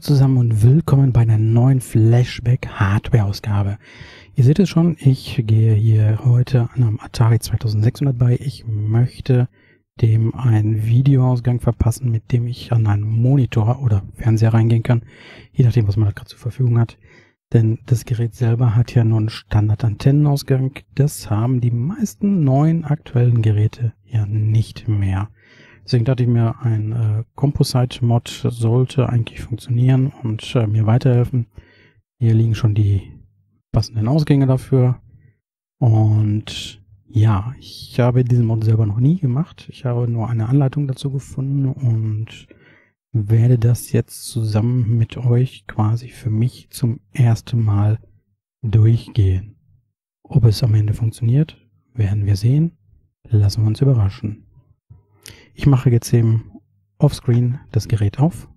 zusammen und willkommen bei einer neuen Flashback Hardware Ausgabe. Ihr seht es schon, ich gehe hier heute an einem Atari 2600 bei. Ich möchte dem einen Videoausgang verpassen, mit dem ich an einen Monitor oder Fernseher reingehen kann, je nachdem, was man da gerade zur Verfügung hat. Denn das Gerät selber hat ja nur einen Standard-Antennenausgang. Das haben die meisten neuen aktuellen Geräte ja nicht mehr. Deswegen dachte ich mir, ein äh, Composite-Mod sollte eigentlich funktionieren und äh, mir weiterhelfen. Hier liegen schon die passenden Ausgänge dafür. Und ja, ich habe diesen Mod selber noch nie gemacht. Ich habe nur eine Anleitung dazu gefunden und werde das jetzt zusammen mit euch quasi für mich zum ersten Mal durchgehen. Ob es am Ende funktioniert, werden wir sehen. Lassen wir uns überraschen. Ich mache jetzt eben offscreen das Gerät auf,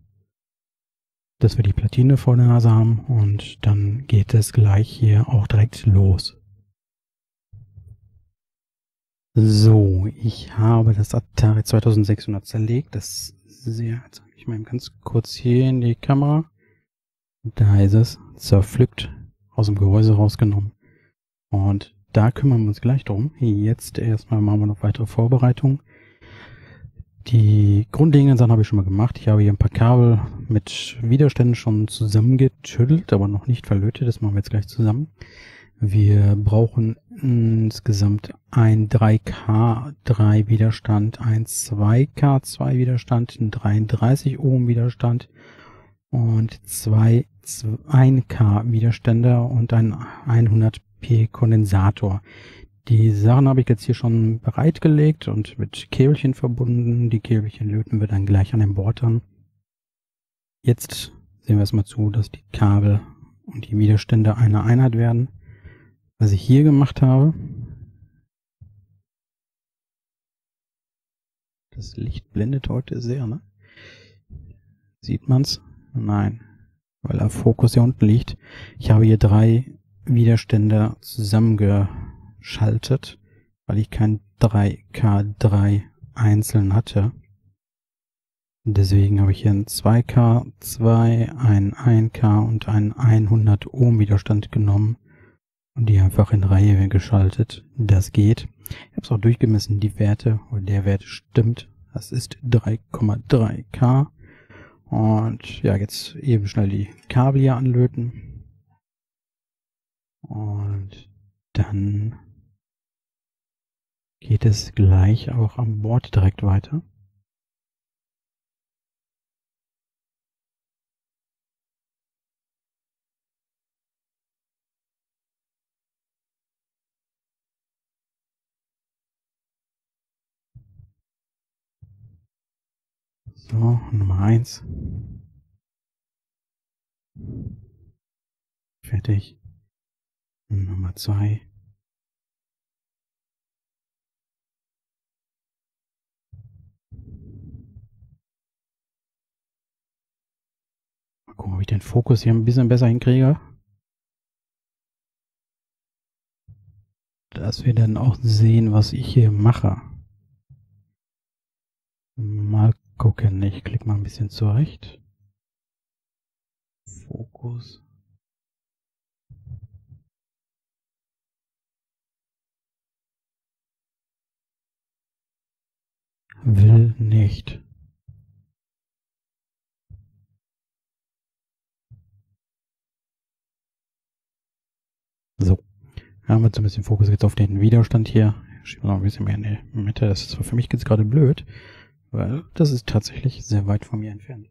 dass wir die Platine vor der Nase haben und dann geht es gleich hier auch direkt los. So, ich habe das Atari 2600 zerlegt. Das sehr, jetzt zeige ich mal ganz kurz hier in die Kamera. Da ist es, zerpflückt, aus dem Gehäuse rausgenommen. Und da kümmern wir uns gleich drum. Jetzt erstmal machen wir noch weitere Vorbereitungen. Die grundlegenden Sachen habe ich schon mal gemacht. Ich habe hier ein paar Kabel mit Widerständen schon zusammengetüttelt, aber noch nicht verlötet. Das machen wir jetzt gleich zusammen. Wir brauchen insgesamt ein 3K3 Widerstand, ein 2K2 Widerstand, ein 33 Ohm Widerstand und zwei 1K Widerstände und ein 100p Kondensator. Die Sachen habe ich jetzt hier schon bereitgelegt und mit Käbelchen verbunden. Die Käbelchen löten wir dann gleich an den Bord an. Jetzt sehen wir erstmal zu, dass die Kabel und die Widerstände eine Einheit werden. Was ich hier gemacht habe, das Licht blendet heute sehr, ne? Sieht man's? Nein, weil der Fokus ja unten liegt. Ich habe hier drei Widerstände zusammenge schaltet, weil ich kein 3K3 einzeln hatte. Deswegen habe ich hier ein 2K2, ein 1K und einen 100 Ohm Widerstand genommen und die einfach in Reihe geschaltet. Das geht. Ich habe es auch durchgemessen, die Werte, oder der Wert stimmt. Das ist 3,3K. Und ja, jetzt eben schnell die Kabel hier anlöten. Und dann geht es gleich auch am Bord direkt weiter. So, Nummer eins Fertig. Nummer zwei Mal gucken, ob ich den Fokus hier ein bisschen besser hinkriege. Dass wir dann auch sehen, was ich hier mache. Mal gucken, ich klicke mal ein bisschen zurecht. Fokus. Will nicht. So. Haben wir jetzt ein bisschen Fokus jetzt auf den Widerstand hier. Schieben wir noch ein bisschen mehr in die Mitte. Das ist für mich jetzt gerade blöd, weil das ist tatsächlich sehr weit von mir entfernt.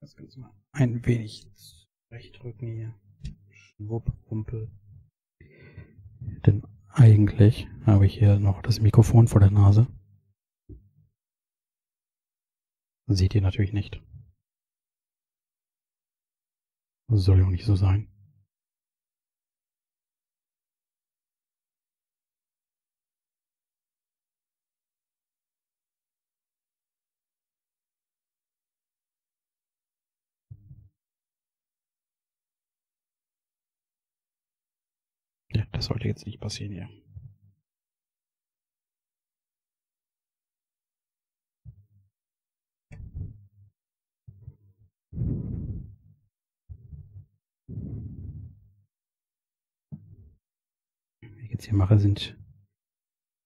Das Ganze mal ein wenig zurechtdrücken hier. Schwupp, Rumpel. Denn eigentlich habe ich hier noch das Mikrofon vor der Nase. Seht ihr natürlich nicht. Soll ja auch nicht so sein. Ja, das sollte jetzt nicht passieren hier. Was ich jetzt hier mache, sind,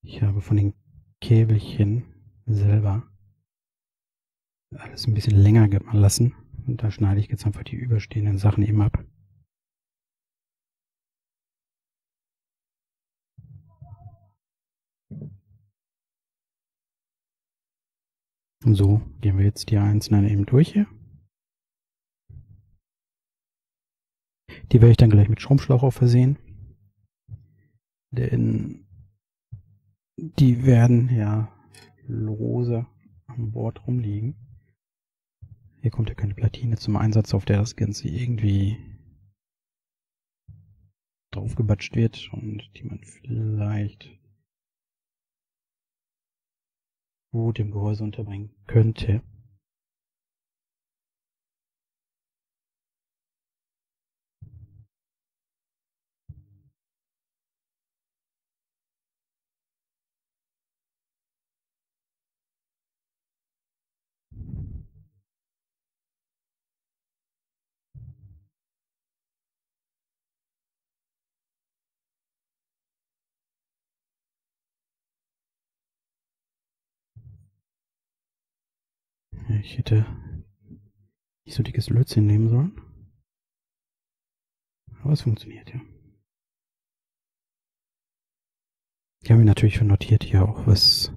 ich habe von den Käbelchen selber alles ein bisschen länger lassen. Und da schneide ich jetzt einfach die überstehenden Sachen eben ab. So, gehen wir jetzt die einzelnen eben durch hier. Die werde ich dann gleich mit Stromschlauch auch versehen. Denn die werden ja lose am Bord rumliegen. Hier kommt ja keine Platine zum Einsatz, auf der das Ganze irgendwie draufgebatscht wird und die man vielleicht gut im Gehäuse unterbringen könnte. Ich hätte nicht so dickes Lötzinn nehmen sollen. Aber es funktioniert ja. Ich habe mir natürlich schon notiert hier auch, was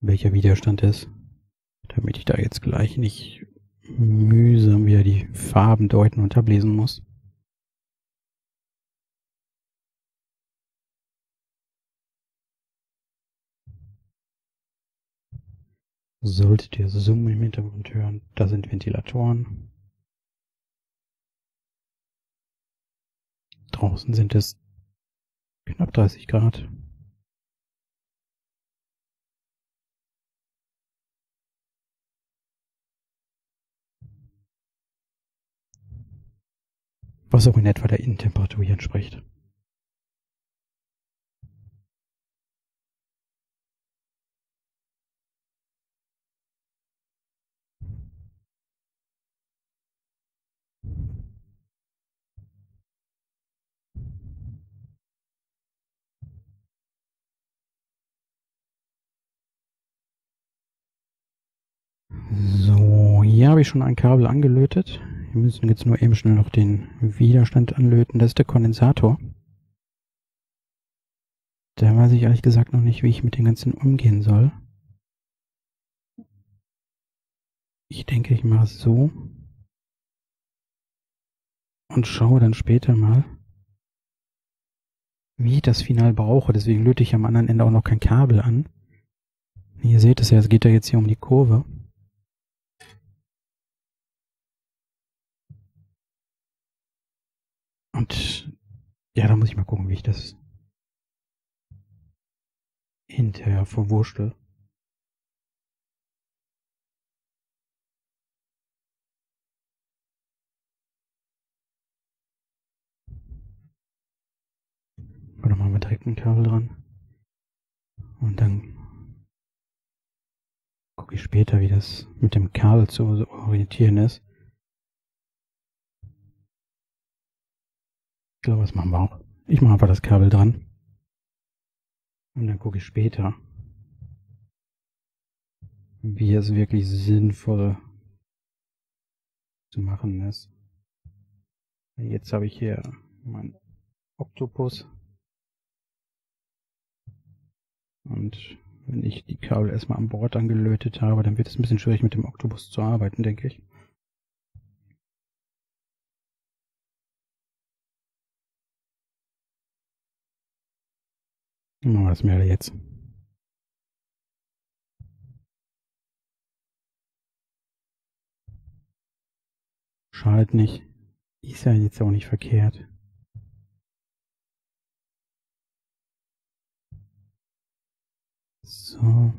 welcher Widerstand ist, damit ich da jetzt gleich nicht mühsam wieder die Farben deuten und ablesen muss. Solltet ihr Summen im Hintergrund hören, da sind Ventilatoren. Draußen sind es knapp 30 Grad. Was auch in etwa der Innentemperatur hier entspricht. So, hier habe ich schon ein Kabel angelötet. Wir müssen jetzt nur eben schnell noch den Widerstand anlöten. Das ist der Kondensator. Da weiß ich ehrlich gesagt noch nicht, wie ich mit den ganzen umgehen soll. Ich denke, ich mache es so. Und schaue dann später mal, wie ich das final brauche. Deswegen löte ich am anderen Ende auch noch kein Kabel an. Ihr seht es ja, es geht ja jetzt hier um die Kurve. Und ja, da muss ich mal gucken, wie ich das hinterher verwurstel. Oder machen wir direkt ein Kabel dran. Und dann gucke ich später, wie das mit dem Kabel zu orientieren ist. Glaube, das machen wir auch. Ich mache einfach das Kabel dran. Und dann gucke ich später, wie es wirklich sinnvoll zu machen ist. Jetzt habe ich hier meinen Oktopus. Und wenn ich die Kabel erstmal an Bord angelötet habe, dann wird es ein bisschen schwierig mit dem Oktopus zu arbeiten, denke ich. Machen wir das mehr jetzt. Schadet nicht. Ist ja jetzt auch nicht verkehrt. So.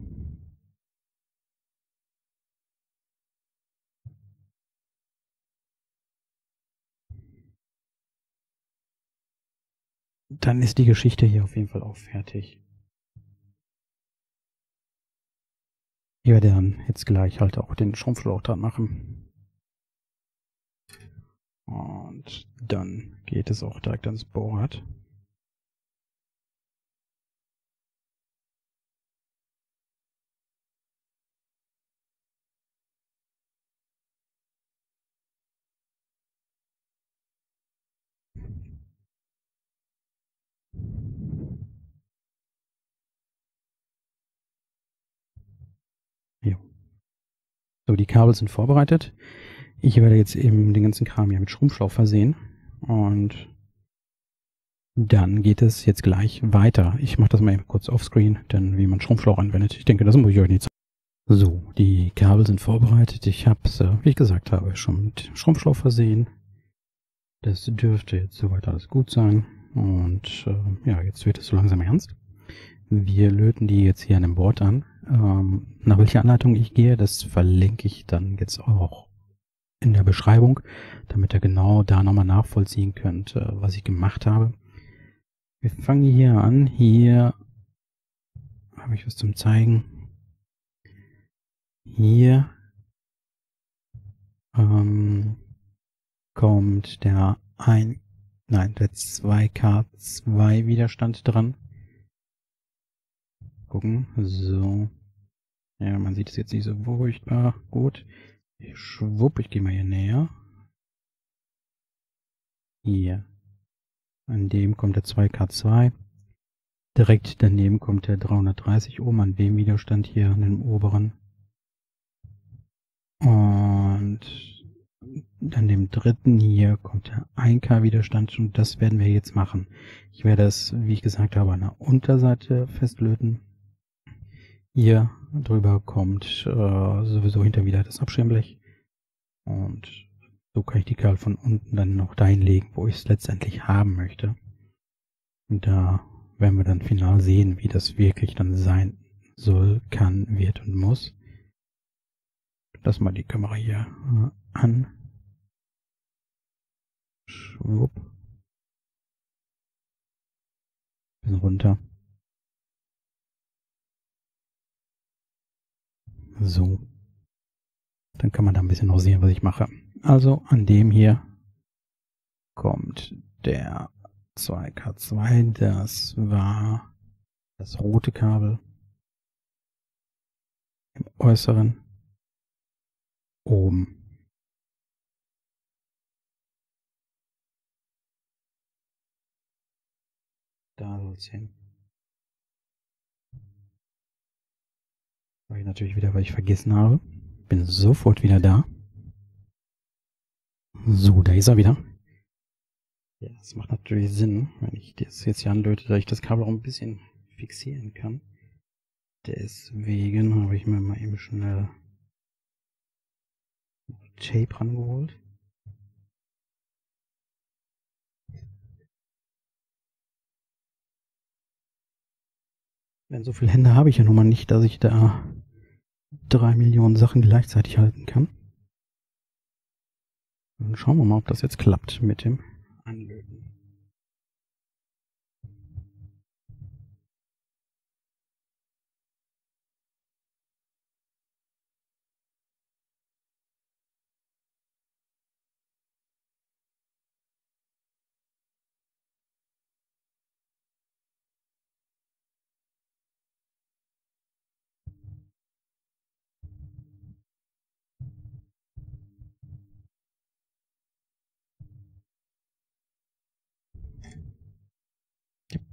Dann ist die Geschichte hier auf jeden Fall auch fertig. Ich werde dann jetzt gleich halt auch den Schrumpfschlauch dran machen. Und dann geht es auch direkt ans Board. So, die Kabel sind vorbereitet. Ich werde jetzt eben den ganzen Kram hier mit Schrumpfschlauch versehen und dann geht es jetzt gleich weiter. Ich mache das mal eben kurz offscreen, denn wie man Schrumpfschlauch anwendet, ich denke, das muss ich euch nicht sagen. So, die Kabel sind vorbereitet. Ich habe es, wie ich gesagt habe, schon mit Schrumpfschlauch versehen. Das dürfte jetzt soweit alles gut sein. Und äh, ja, jetzt wird es so langsam ernst. Wir löten die jetzt hier an dem Board an. Ähm, nach welcher Anleitung ich gehe, das verlinke ich dann jetzt auch in der Beschreibung, damit ihr genau da nochmal nachvollziehen könnt, äh, was ich gemacht habe. Wir fangen hier an. Hier habe ich was zum Zeigen. Hier ähm, kommt der ein, nein, der 2K2 Widerstand dran. Gucken, so. Ja, man sieht es jetzt nicht so furchtbar gut. Schwupp, ich gehe mal hier näher. Hier. An dem kommt der 2K2. Direkt daneben kommt der 330 Ohm an dem Widerstand hier an dem oberen. Und an dem dritten hier kommt der 1K Widerstand und das werden wir jetzt machen. Ich werde es, wie ich gesagt habe, an der Unterseite festlöten. Hier drüber kommt äh, sowieso hinter wieder das Abschirmblech. Und so kann ich die Kabel von unten dann noch dahin legen, wo ich es letztendlich haben möchte. Und da werden wir dann final sehen, wie das wirklich dann sein soll, kann, wird und muss. Lass mal die Kamera hier äh, an. Schwupp. Bisschen runter. So. Dann kann man da ein bisschen noch sehen, was ich mache. Also an dem hier kommt der 2K2. Das war das rote Kabel im äußeren oben. Da soll es hin. Habe ich natürlich wieder, weil ich vergessen habe. Bin sofort wieder da. So, da ist er wieder. Ja, das macht natürlich Sinn, wenn ich das jetzt hier anlöte, dass ich das Kabel auch ein bisschen fixieren kann. Deswegen habe ich mir mal eben schnell Tape rangeholt. Denn so viele Hände habe ich ja nun mal nicht, dass ich da drei Millionen Sachen gleichzeitig halten kann. Dann schauen wir mal, ob das jetzt klappt mit dem Anlöten.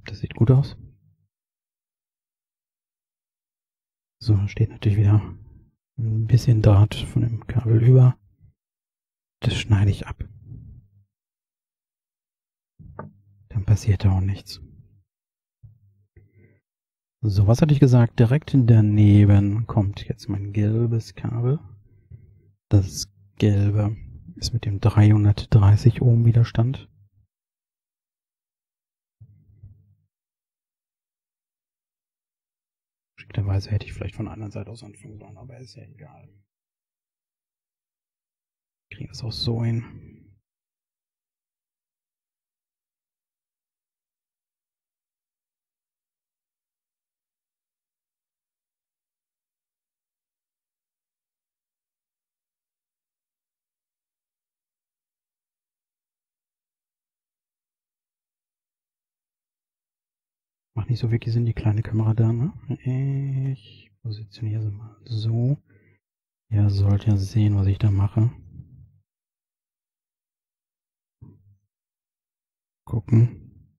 Das sieht gut aus. So, steht natürlich wieder ein bisschen Draht von dem Kabel über. Das schneide ich ab. Dann passiert da auch nichts. So, was hatte ich gesagt? Direkt daneben kommt jetzt mein gelbes Kabel. Das gelbe ist mit dem 330 Ohm Widerstand. Geschickterweise hätte ich vielleicht von der anderen Seite aus anfangen sollen, aber ist ja egal. Ich kriege das auch so hin. Macht nicht so wirklich Sinn, die kleine Kamera da, ne? Ich positioniere sie mal so. Ihr sollt ja sehen, was ich da mache. Gucken.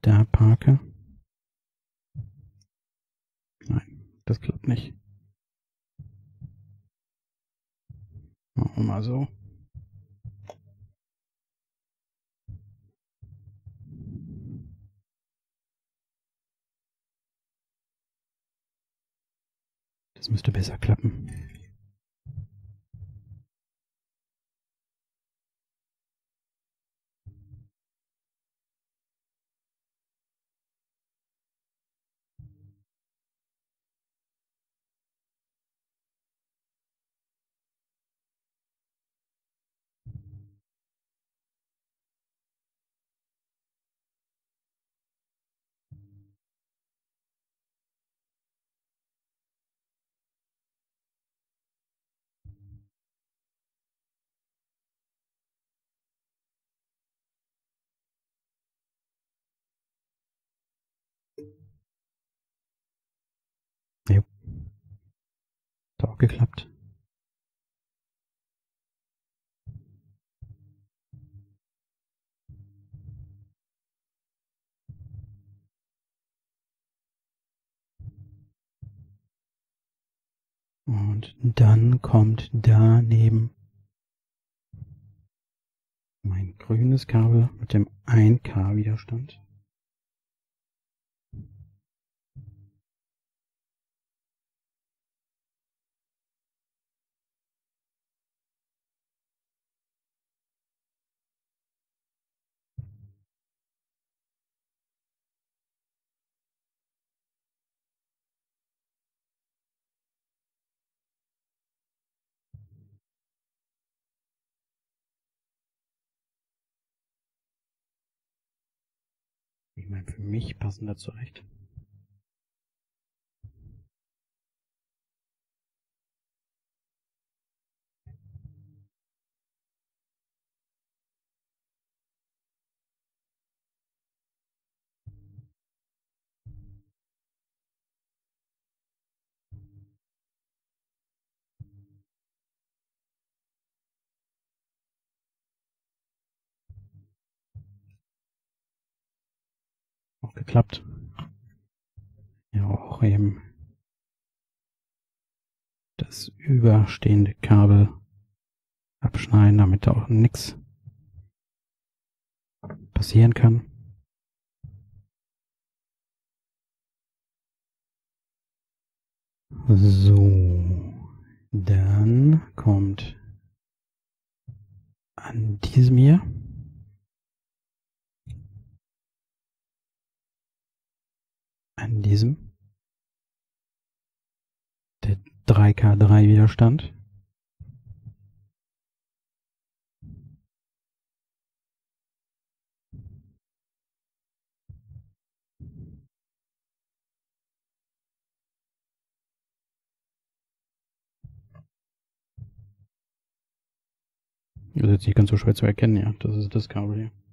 Da parke. Nein, Das klappt nicht. Machen wir mal so. Das müsste besser klappen. Auch geklappt. Und dann kommt daneben mein grünes Kabel mit dem 1K Widerstand. Für mich passender zurecht. Geklappt. Ja, auch eben das überstehende Kabel abschneiden, damit da auch nichts passieren kann. So, dann kommt an diesem hier an diesem der 3K3 Widerstand. Das ist nicht ganz so schwer zu erkennen, ja. Das ist das Kabel hier.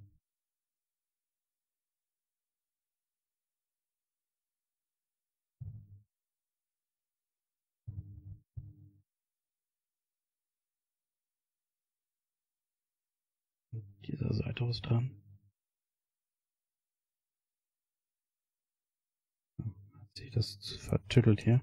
Aus dran. Hat sich das vertüttelt hier.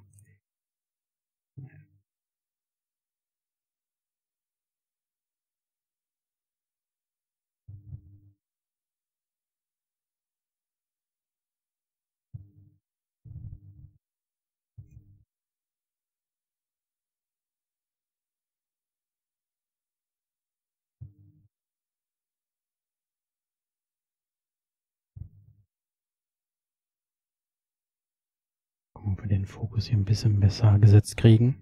Fokus hier ein bisschen besser gesetzt kriegen.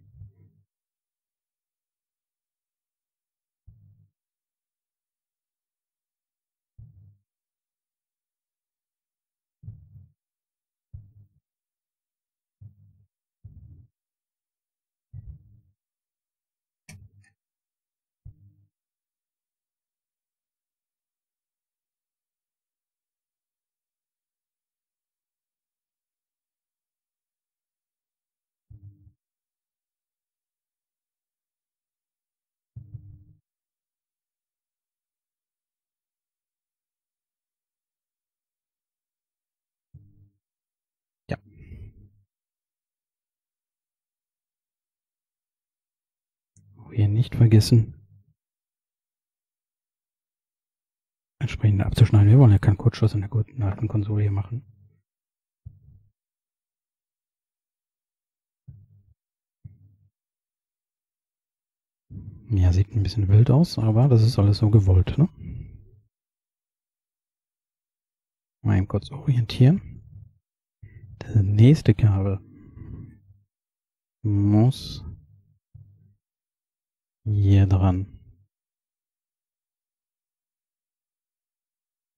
Hier nicht vergessen, entsprechend abzuschneiden. Wir wollen ja keinen Kurzschluss in der guten alten Konsole hier machen. Ja, sieht ein bisschen wild aus, aber das ist alles so gewollt, ne? Mal eben kurz orientieren. Das nächste Kabel muss hier dran.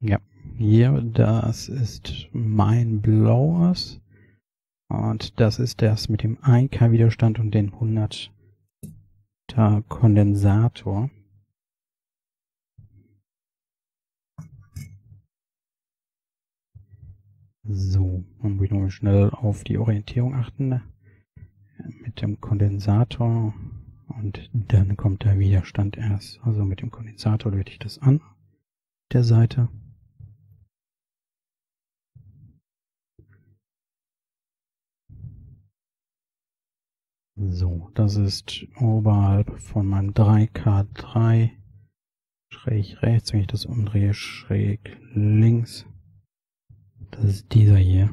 Ja, hier, das ist mein blaues. Und das ist das mit dem 1K Widerstand und den 100 Kondensator. So, dann muss ich nochmal schnell auf die Orientierung achten mit dem Kondensator und dann kommt der Widerstand erst. Also mit dem Kondensator löte ich das an der Seite. So, das ist oberhalb von meinem 3K3 schräg rechts, wenn ich das umdrehe, schräg links. Das ist dieser hier.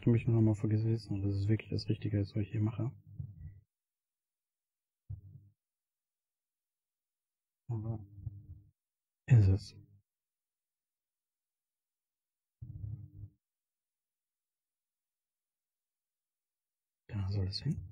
Ja, muss mich nur noch mal vergewissen, dass es wirklich das Richtige ist, was ich hier mache. Aber ist es. Da soll es hin.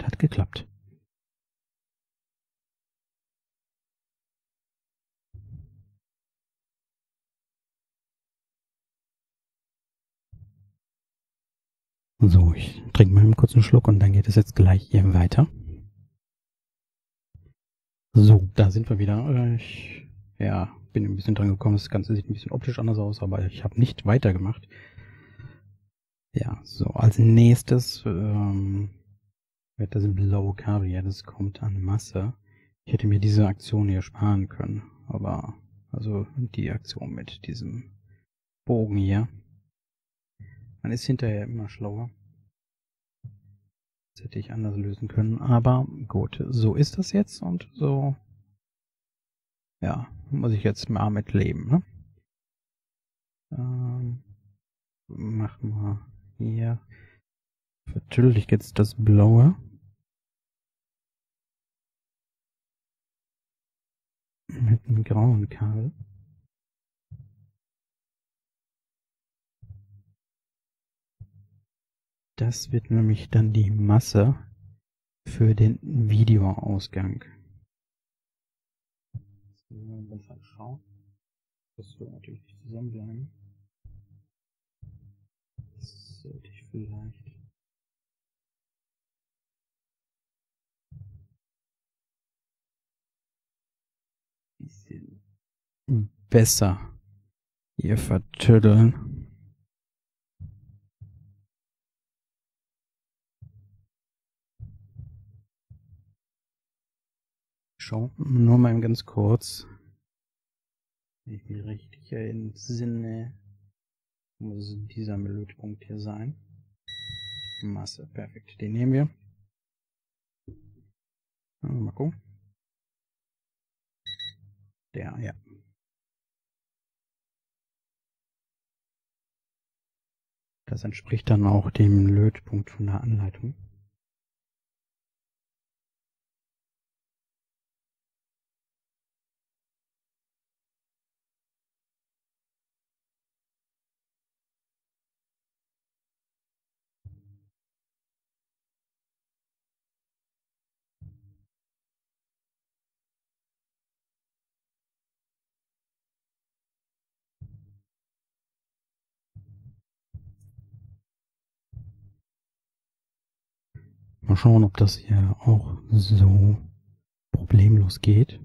Und hat geklappt. So, ich trinke mal einen kurzen Schluck und dann geht es jetzt gleich hier weiter. So, da sind wir wieder. Ich, ja, bin ein bisschen dran gekommen. Das Ganze sieht ein bisschen optisch anders aus, aber ich habe nicht weitergemacht. Ja, so, als nächstes ähm, das blaue Kabel, ja, das kommt an Masse. Ich hätte mir diese Aktion hier sparen können, aber, also die Aktion mit diesem Bogen hier. Man ist hinterher immer schlauer. Das hätte ich anders lösen können, aber gut, so ist das jetzt und so, ja, muss ich jetzt mal mit leben, ne? Ähm, machen wir hier, vertüdel ich jetzt das blaue. Mit einem grauen Kabel. Das wird nämlich dann die Masse für den Videoausgang. Schauen. Das wird natürlich nicht zusammenbleiben. Das sollte ich vielleicht bisschen besser hier vertüddeln. Schau nur mal ganz kurz. Wenn ich mich richtig entsinne, muss dieser Lötpunkt hier sein. Masse, perfekt. Den nehmen wir. Mal gucken. Der, ja. Das entspricht dann auch dem Lötpunkt von der Anleitung. Mal schauen, ob das hier auch so problemlos geht.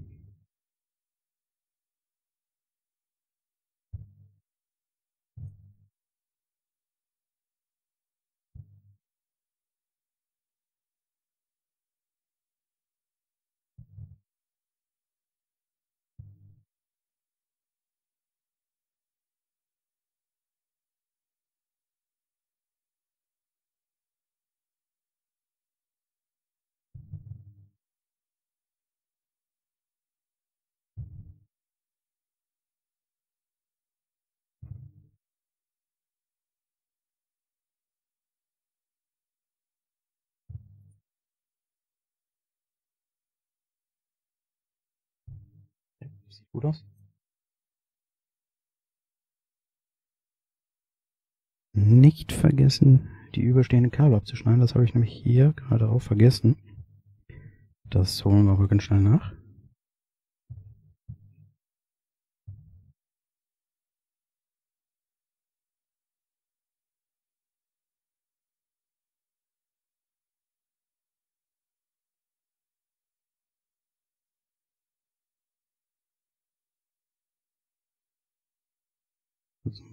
Gut aus. Nicht vergessen, die überstehenden Kabel abzuschneiden. Das habe ich nämlich hier gerade auch vergessen. Das holen wir rücken schnell nach.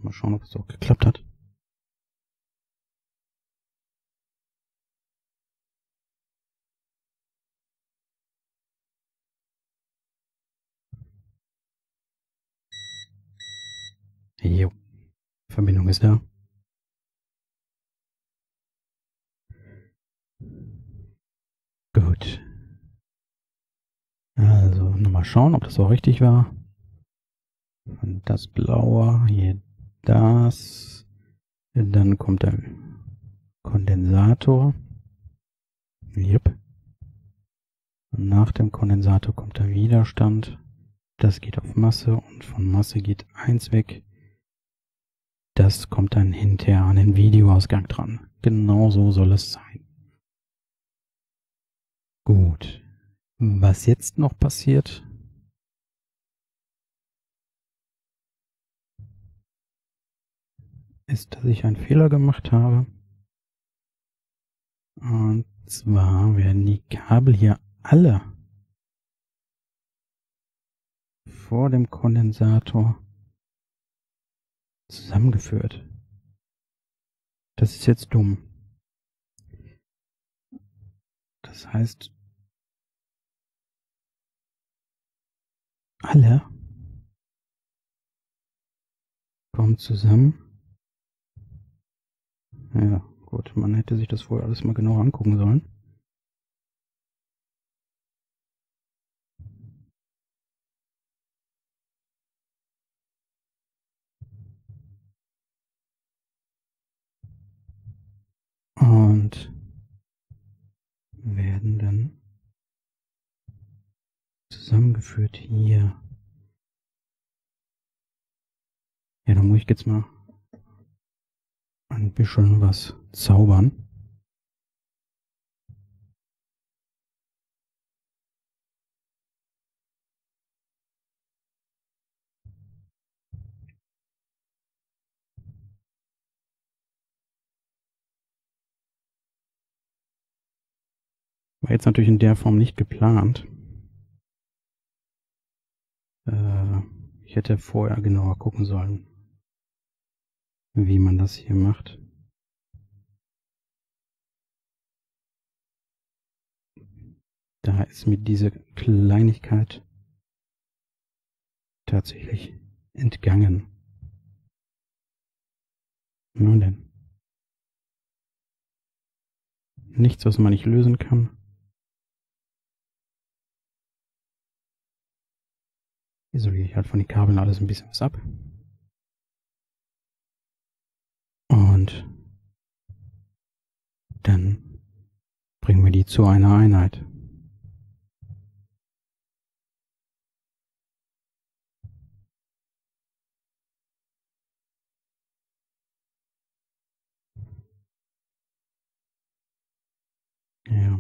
Mal schauen, ob es auch geklappt hat. Jo. Verbindung ist da. Gut. Also nochmal schauen, ob das auch richtig war. Und das blaue, hier das. Dann kommt der Kondensator. Yep. Nach dem Kondensator kommt der Widerstand. Das geht auf Masse und von Masse geht eins weg. Das kommt dann hinterher an den Videoausgang dran. Genau so soll es sein. Gut. Was jetzt noch passiert, ist, dass ich einen Fehler gemacht habe. Und zwar werden die Kabel hier alle vor dem Kondensator zusammengeführt. Das ist jetzt dumm. Das heißt, alle kommen zusammen ja, gut, man hätte sich das vorher alles mal genauer angucken sollen. Und werden dann zusammengeführt hier. Ja, dann muss ich jetzt mal ein bisschen was zaubern. War jetzt natürlich in der Form nicht geplant. Äh, ich hätte vorher genauer gucken sollen, wie man das hier macht. Da ist mir diese Kleinigkeit tatsächlich entgangen. Nun denn. Nichts, was man nicht lösen kann. Isoliere ich halt von den Kabeln alles ein bisschen was ab. Dann bringen wir die zu einer Einheit. Ja.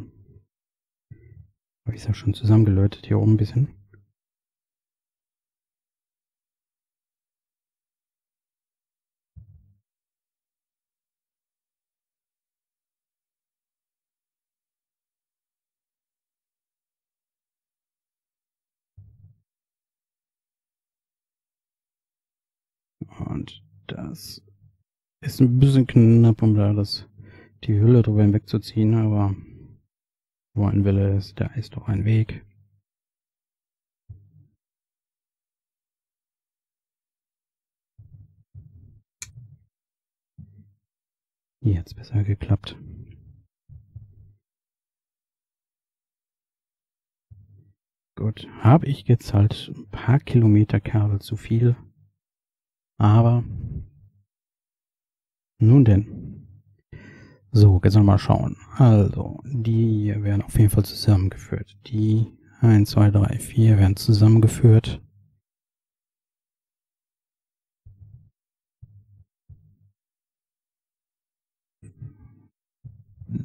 Habe ich es ja schon zusammengelötet hier oben ein bisschen. Und das ist ein bisschen knapp, um da das, die Hülle drüber hinwegzuziehen, aber wo ein Wille ist, da ist doch ein Weg. Jetzt besser geklappt. Gut, habe ich jetzt halt ein paar Kilometer Kabel zu viel. Aber nun denn. So, jetzt noch mal schauen. Also, die werden auf jeden Fall zusammengeführt. Die 1, 2, 3, 4 werden zusammengeführt.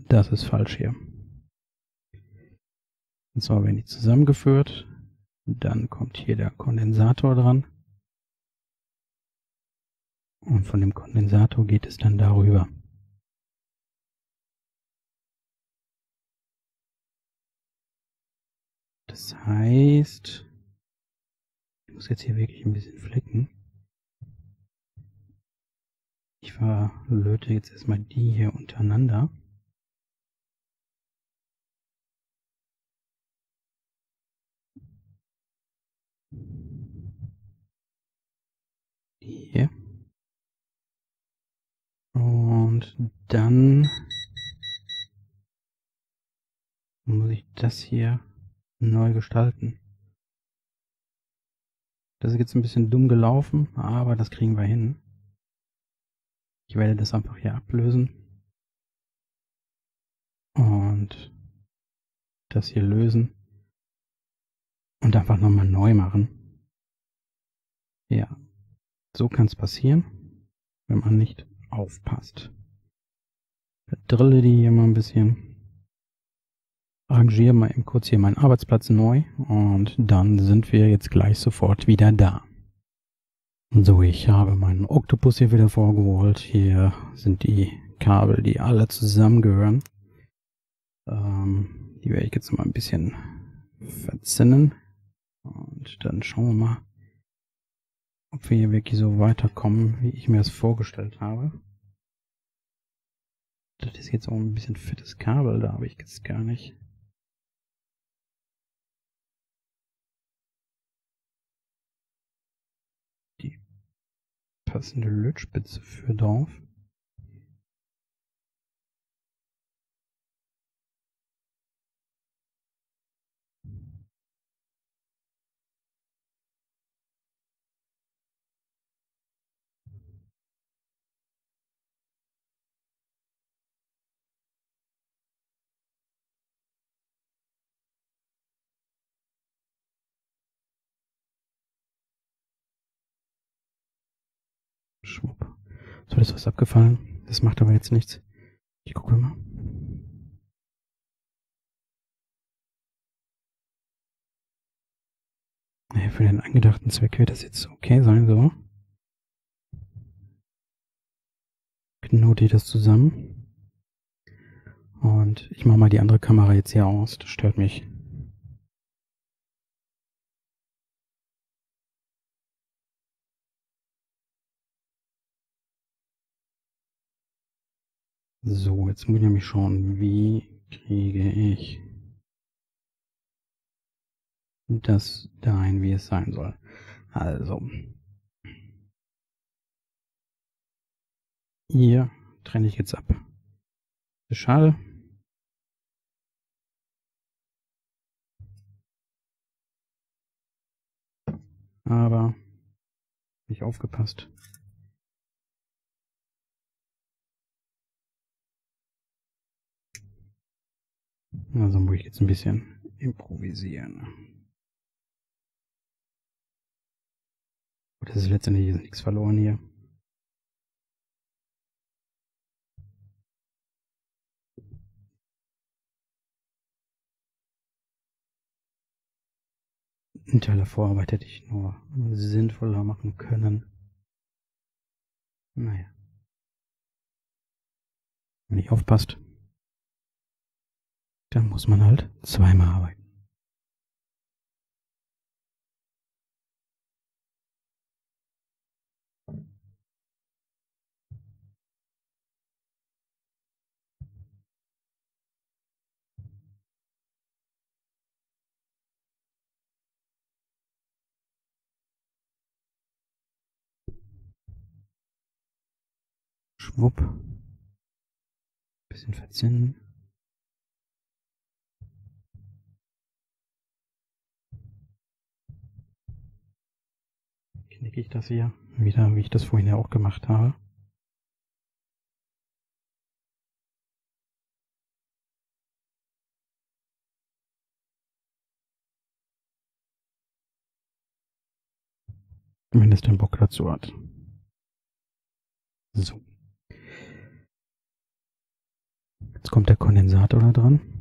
Das ist falsch hier. Und zwar werden die zusammengeführt. Dann kommt hier der Kondensator dran. Und von dem Kondensator geht es dann darüber. Das heißt, ich muss jetzt hier wirklich ein bisschen flicken. Ich verlöte jetzt erstmal die hier untereinander. Die hier. Dann muss ich das hier neu gestalten. Das ist jetzt ein bisschen dumm gelaufen, aber das kriegen wir hin. Ich werde das einfach hier ablösen. Und das hier lösen. Und einfach nochmal neu machen. Ja, so kann es passieren, wenn man nicht aufpasst. Drille die hier mal ein bisschen arrangiere mal eben kurz hier meinen Arbeitsplatz neu und dann sind wir jetzt gleich sofort wieder da. So, ich habe meinen Oktopus hier wieder vorgeholt. Hier sind die Kabel, die alle zusammengehören. Ähm, die werde ich jetzt mal ein bisschen verzinnen. Und dann schauen wir mal, ob wir hier wirklich so weiterkommen, wie ich mir das vorgestellt habe. Das ist jetzt auch ein bisschen fettes Kabel, da habe ich jetzt gar nicht passende Lötspitze für drauf. Schwupp. So, das ist abgefallen. Das macht aber jetzt nichts. Ich gucke mal. Naja, für den angedachten Zweck wird das jetzt okay sein, so. Knote ich das zusammen. Und ich mache mal die andere Kamera jetzt hier aus. Das stört mich. So, jetzt muss ich nämlich schauen, wie kriege ich das dahin, wie es sein soll. Also, hier trenne ich jetzt ab. Schade. Aber nicht aufgepasst. Also muss ich jetzt ein bisschen improvisieren. Das ist letztendlich nichts verloren hier. Ein Teil der Vorarbeit hätte ich nur sinnvoller machen können. Naja. Wenn nicht aufpasst, dann muss man halt zweimal arbeiten. Schwupp. Bisschen verzinnen. Knicke ich das hier wieder, wie ich das vorhin ja auch gemacht habe. Wenn es den Bock dazu hat. So. Jetzt kommt der Kondensator da dran.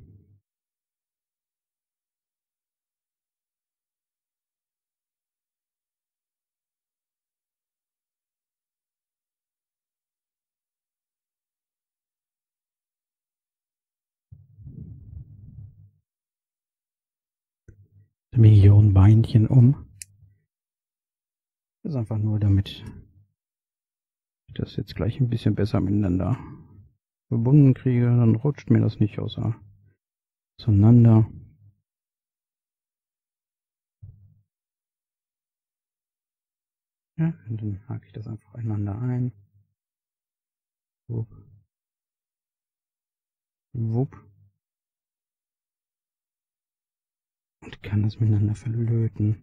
Millionenbeinchen um. Das ist einfach nur, damit das jetzt gleich ein bisschen besser miteinander verbunden kriege, dann rutscht mir das nicht außer, auseinander. Ja, und dann hake ich das einfach einander ein. Wupp. Wupp. Und kann das miteinander verlöten.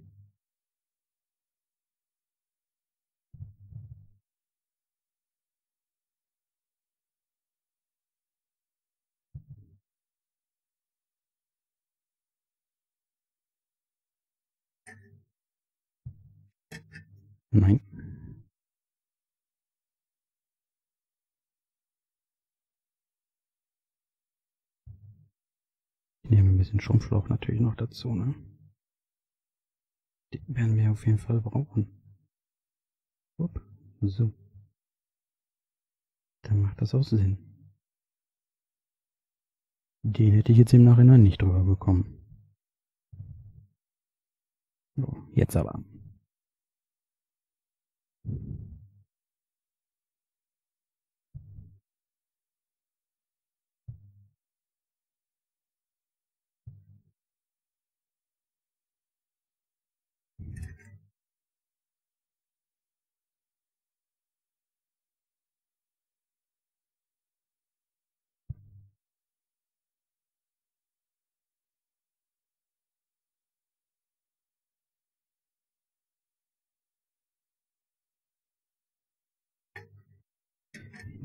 Nein. Ich nehme ein bisschen Schrumpfschlauch natürlich noch dazu, ne? Den werden wir auf jeden Fall brauchen. Upp, so. Dann macht das auch Sinn. Den hätte ich jetzt im Nachhinein nicht drüber bekommen. So, jetzt aber.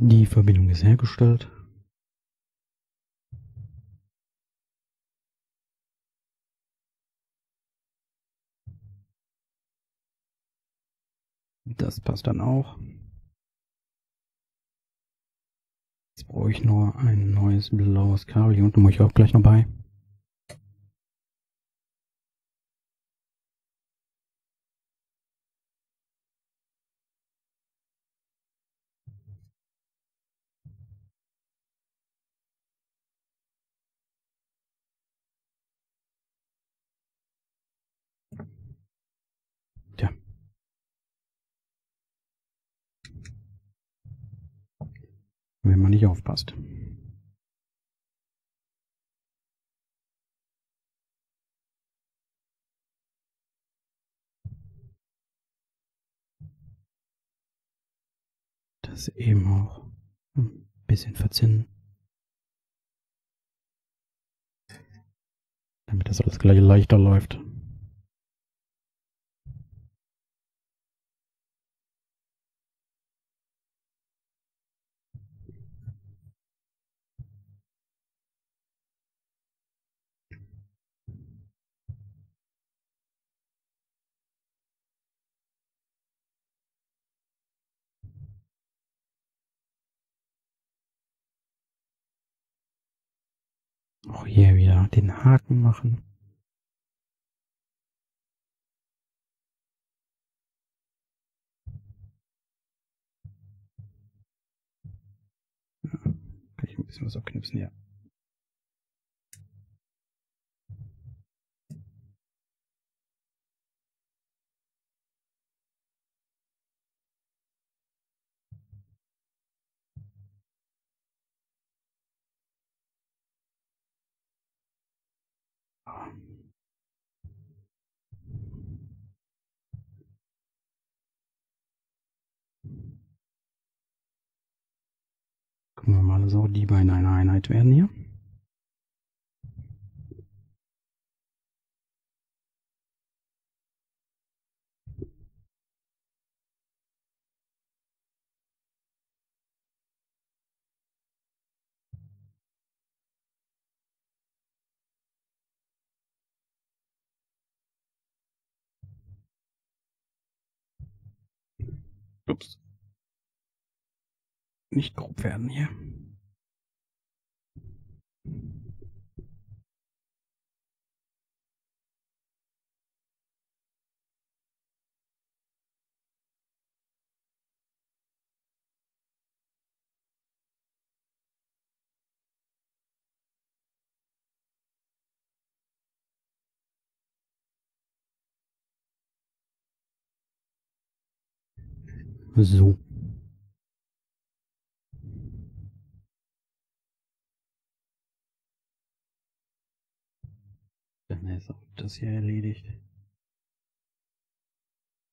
Die Verbindung ist hergestellt. Das passt dann auch. Jetzt brauche ich nur ein neues blaues Kabel. und muss ich auch gleich noch bei. Wenn man nicht aufpasst. Das eben auch ein bisschen verzinnen. Damit das alles gleich leichter läuft. Auch hier wieder den Haken machen. Kann ich ein bisschen was abknipsen, ja. Wir mal so, die beiden eine Einheit werden hier. Ups. Nicht grob werden hier. So. Dann ist auch das hier erledigt.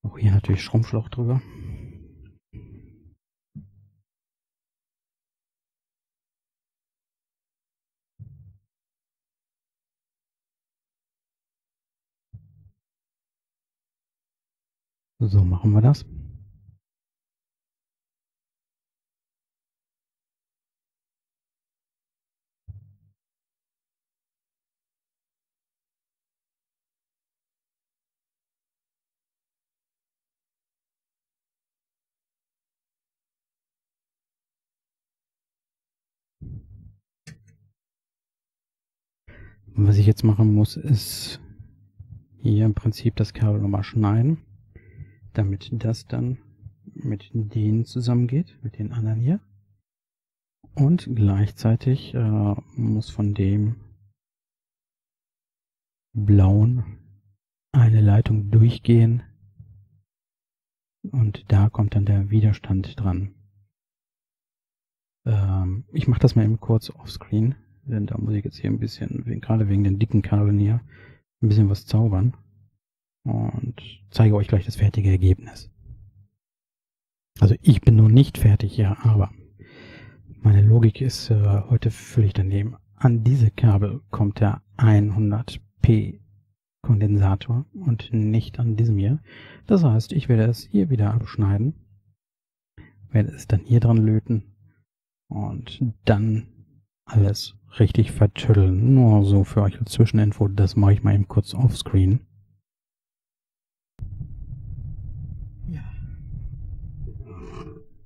Auch hier natürlich Schrumpfschlauch drüber. So machen wir das. Was ich jetzt machen muss, ist hier im Prinzip das Kabel nochmal schneiden, damit das dann mit denen zusammengeht, mit den anderen hier. Und gleichzeitig äh, muss von dem blauen eine Leitung durchgehen und da kommt dann der Widerstand dran. Ähm, ich mache das mal eben kurz offscreen. Denn da muss ich jetzt hier ein bisschen, gerade wegen den dicken Kabeln hier, ein bisschen was zaubern. Und zeige euch gleich das fertige Ergebnis. Also ich bin noch nicht fertig, ja, aber meine Logik ist äh, heute völlig daneben. An diese Kabel kommt der 100p Kondensator und nicht an diesem hier. Das heißt, ich werde es hier wieder abschneiden, werde es dann hier dran löten und dann alles richtig vertüddeln. Nur so für euch als Zwischeninfo, das mache ich mal eben kurz offscreen. Ja.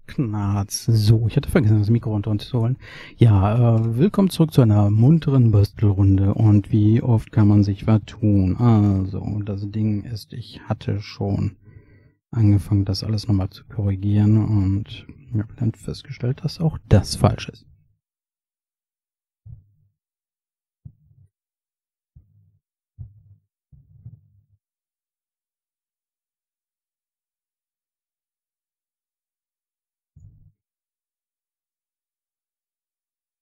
Knarz. So, ich hatte vergessen, das Mikro runter zu holen. Ja, äh, willkommen zurück zu einer munteren Bastelrunde. Und wie oft kann man sich vertun? Also, das Ding ist, ich hatte schon angefangen, das alles nochmal zu korrigieren und habe dann festgestellt, dass auch das falsch ist.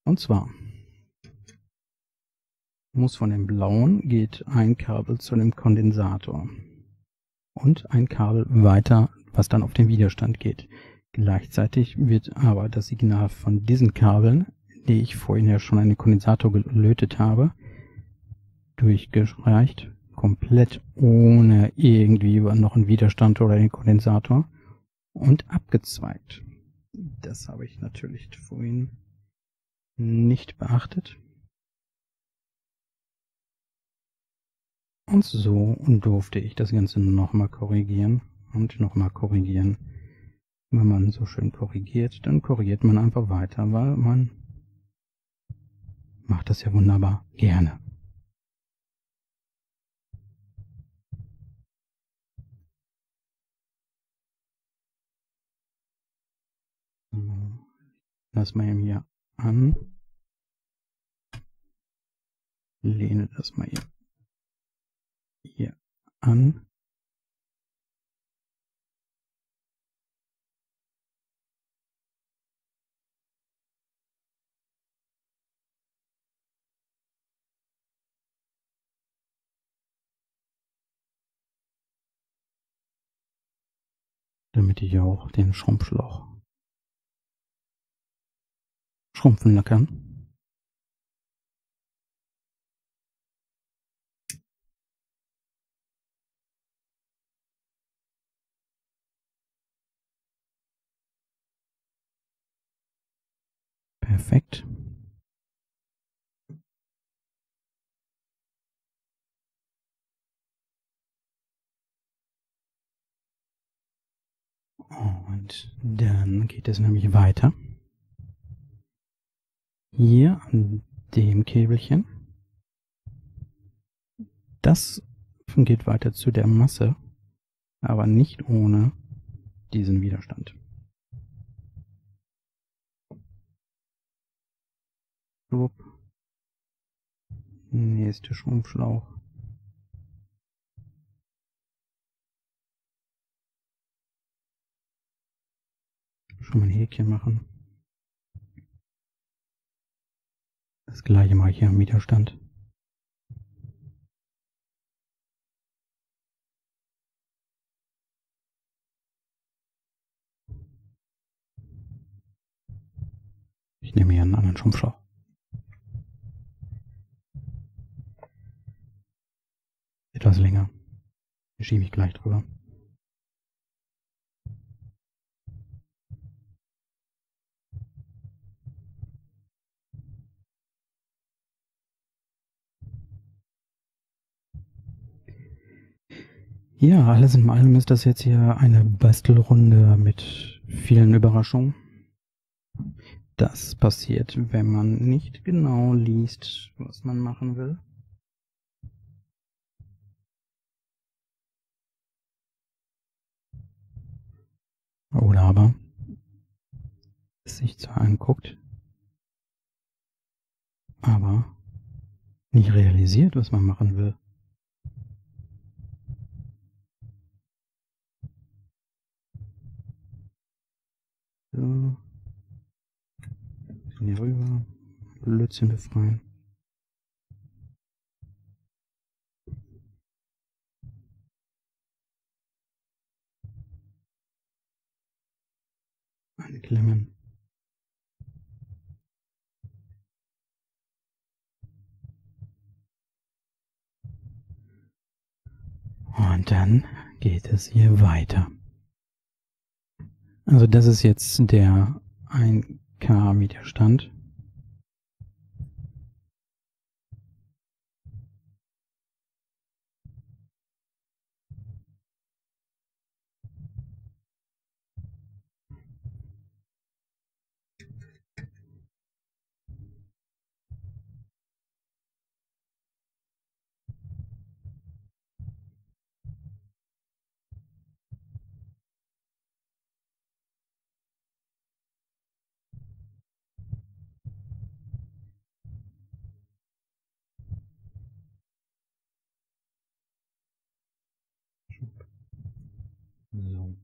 Und zwar muss von dem blauen geht ein Kabel zu dem Kondensator und ein Kabel weiter, was dann auf den Widerstand geht. Gleichzeitig wird aber das Signal von diesen Kabeln, die ich vorhin ja schon an den Kondensator gelötet habe, durchgereicht, komplett ohne irgendwie noch einen Widerstand oder den Kondensator und abgezweigt. Das habe ich natürlich vorhin nicht beachtet. Und so durfte ich das Ganze nochmal korrigieren und nochmal korrigieren. Wenn man so schön korrigiert, dann korrigiert man einfach weiter, weil man macht das ja wunderbar. Gerne. Lass mal eben hier an. Lehne das mal hier, hier an. damit ich auch den Schrumpfschlauch schrumpfen kann. Perfekt. Und dann geht es nämlich weiter. Hier an dem Käbelchen. Das geht weiter zu der Masse, aber nicht ohne diesen Widerstand. Schwupp. Nächste Schrumpfschlauch. schon mal ein Häkchen machen. Das gleiche mache ich hier am Widerstand. Ich nehme hier einen anderen Schrumpfschlauch. Etwas länger. Schiebe ich gleich drüber. Ja, alles in allem ist das jetzt hier eine Bastelrunde mit vielen Überraschungen. Das passiert, wenn man nicht genau liest, was man machen will. Oder aber es sich zwar anguckt, aber nicht realisiert, was man machen will. So. Hier rüber. Blödsinn befreien. Anklemmen. Und dann geht es hier weiter. Also das ist jetzt der 1K Widerstand. So.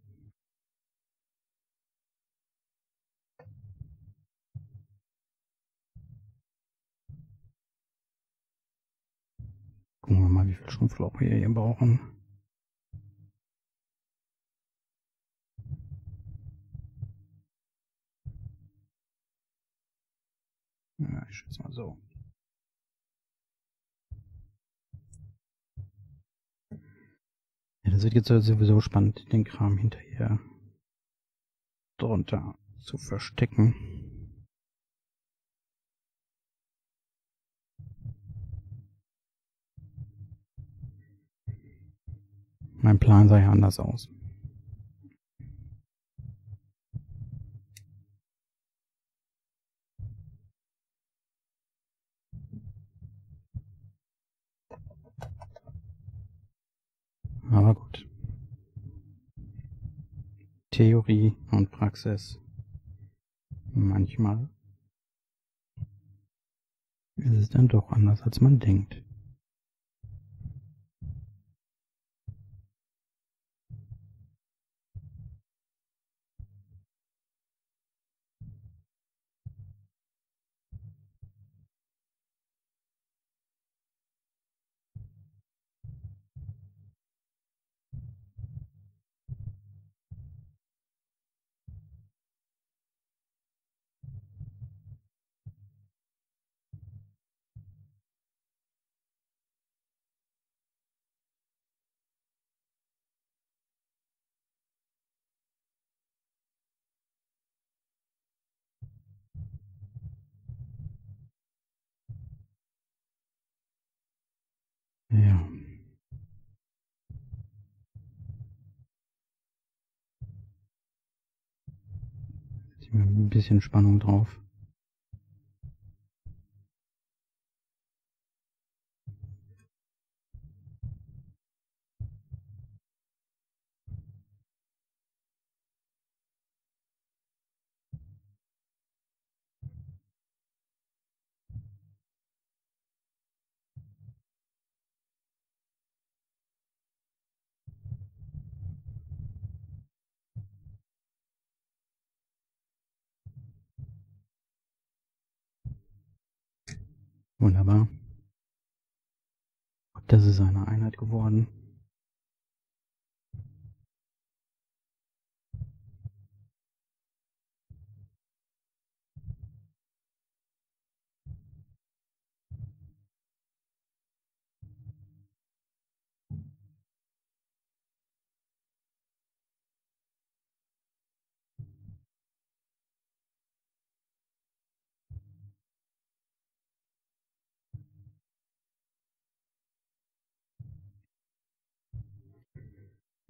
Mal, wie viel Schrumpfloch wir hier brauchen. Ja, ich schätze mal so. Ja, das wird jetzt sowieso spannend, den Kram hinterher drunter zu verstecken. Mein Plan sah ja anders aus. Aber gut. Theorie und Praxis. Manchmal ist es dann doch anders, als man denkt. Ja. Jetzt ein bisschen Spannung drauf. Wunderbar. Das ist eine Einheit geworden.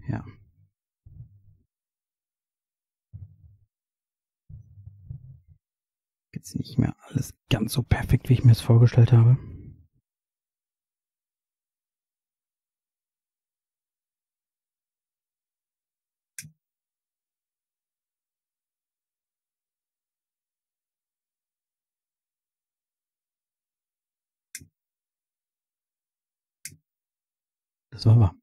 Ja. Nicht mehr alles ganz so perfekt, wie ich mir es vorgestellt habe. Das war wahr.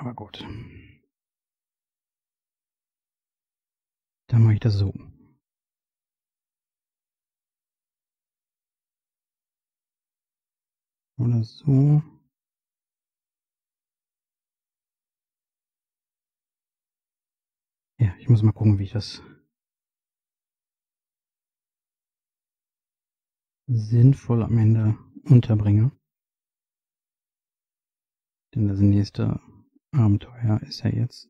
Aber gut. Dann mache ich das so. Oder so. Ja, ich muss mal gucken, wie ich das sinnvoll am Ende unterbringe. Denn das nächste Abenteuer ist ja jetzt,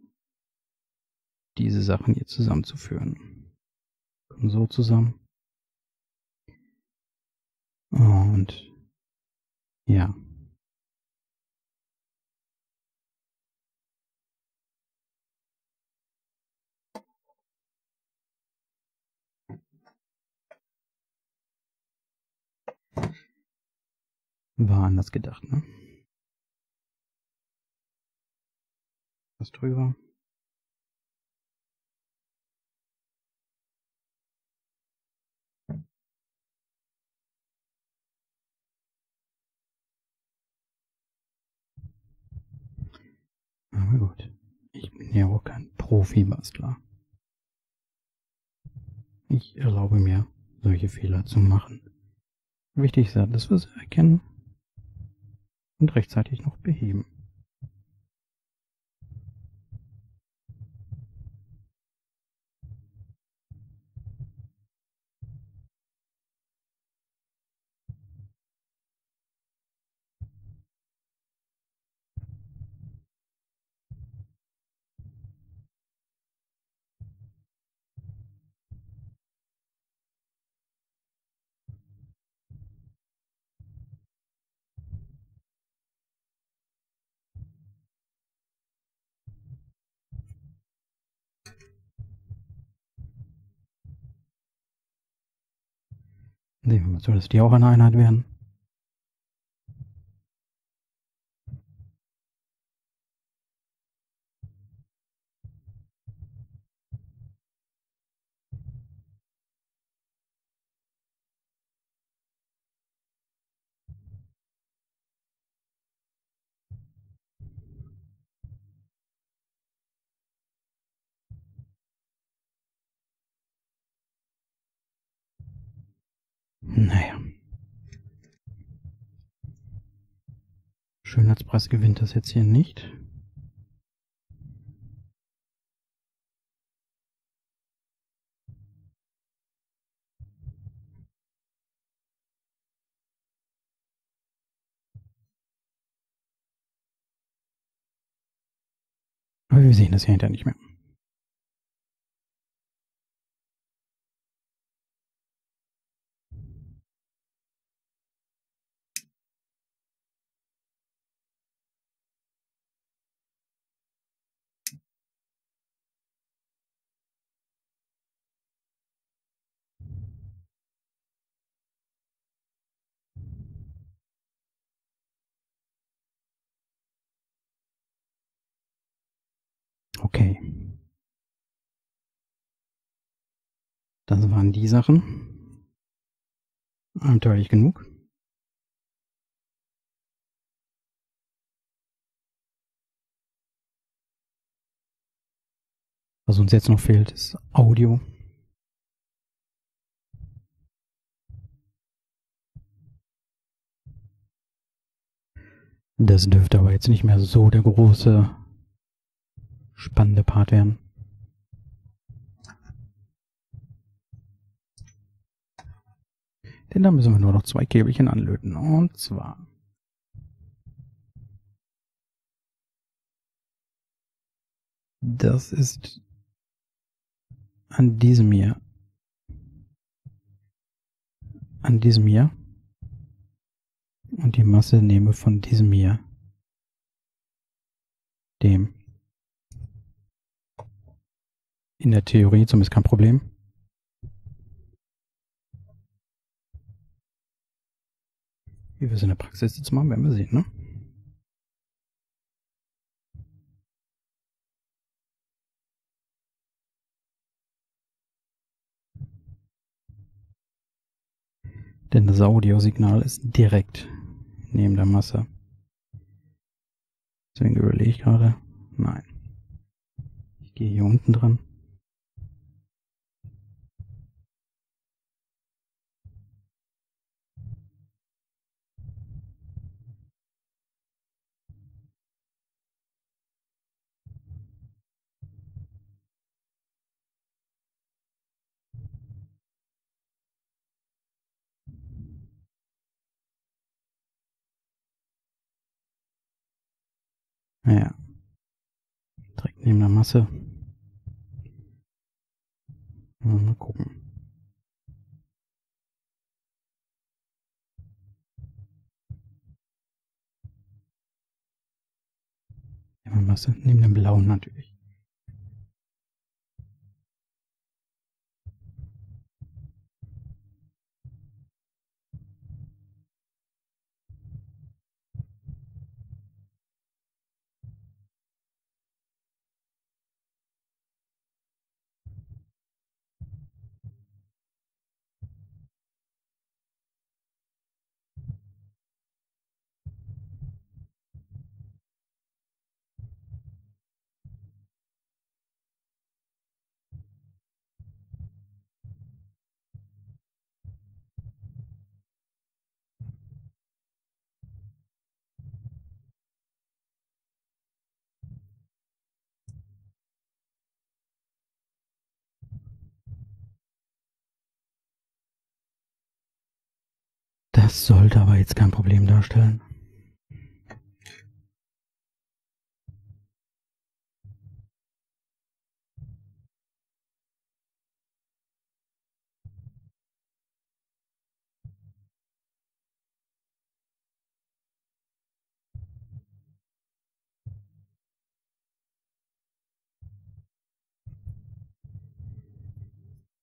diese Sachen hier zusammenzuführen. Kommen so zusammen. Und ja. War anders gedacht, ne? Was drüber. Aber gut. Ich bin ja auch kein Profi-Bastler. Ich erlaube mir, solche Fehler zu machen. Wichtig ist, dass wir sie erkennen und rechtzeitig noch beheben. Mal zu, dass die auch eine Einheit werden. Naja. Schönheitspreis gewinnt das jetzt hier nicht. Aber wir sehen das ja hinterher nicht mehr. Okay. Das waren die Sachen. Abenteuerlich genug. Was uns jetzt noch fehlt, ist Audio. Das dürfte aber jetzt nicht mehr so der große spannende Part werden. Denn da müssen wir nur noch zwei Käbelchen anlöten. Und zwar das ist an diesem hier. An diesem hier. Und die Masse nehme von diesem hier. Dem. In der Theorie zumindest kein Problem. Wie wir es in der Praxis jetzt machen, werden wir sehen, ne? Denn das Audiosignal ist direkt neben der Masse. Deswegen überlege ich gerade, nein. Ich gehe hier unten dran. Naja. Direkt neben der Masse. Mal gucken. Masse, neben dem blauen natürlich. Das sollte aber jetzt kein Problem darstellen.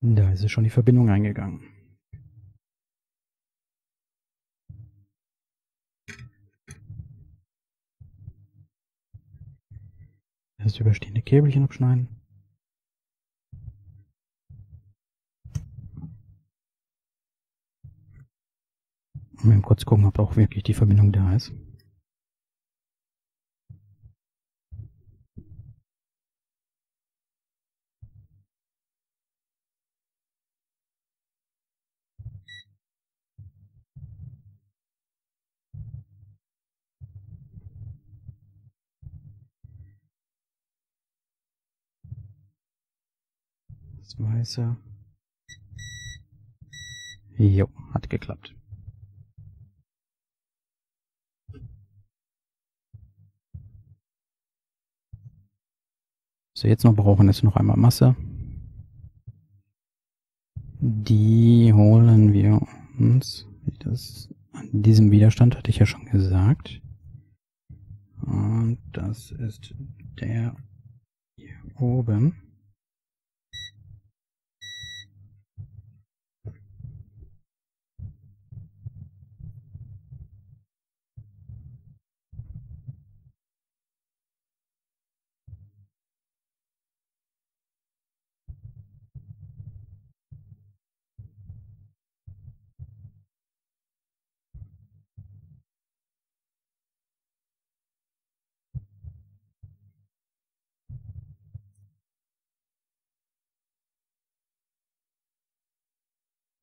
Da ist schon die Verbindung eingegangen. Das überstehende Käbelchen abschneiden. Und eben kurz gucken, ob auch wirklich die Verbindung da ist. Das Weiße. Jo, hat geklappt. So, jetzt noch brauchen wir noch einmal Masse. Die holen wir uns. Das, an diesem Widerstand hatte ich ja schon gesagt. Und das ist der hier oben.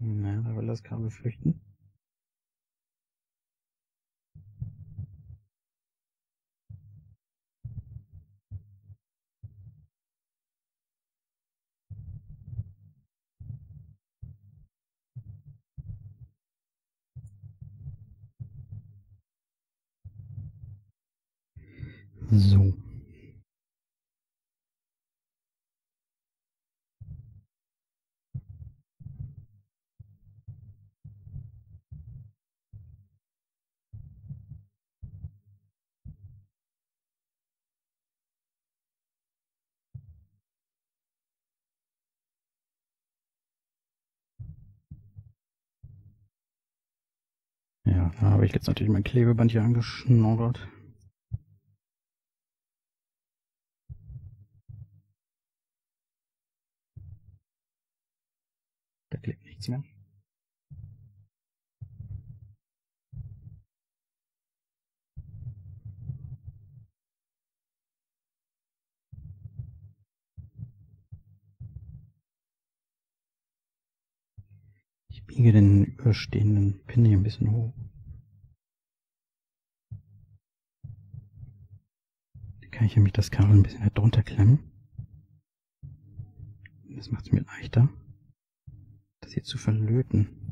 Na, da will das Kabel flüchten. So. Da habe ich jetzt natürlich mein Klebeband hier angeschnorrt. Da klebt nichts mehr. Ich biege den überstehenden Pin hier ein bisschen hoch. Kann ich nämlich das Kabel ein bisschen drunter klemmen. Das macht es mir leichter, das hier zu verlöten.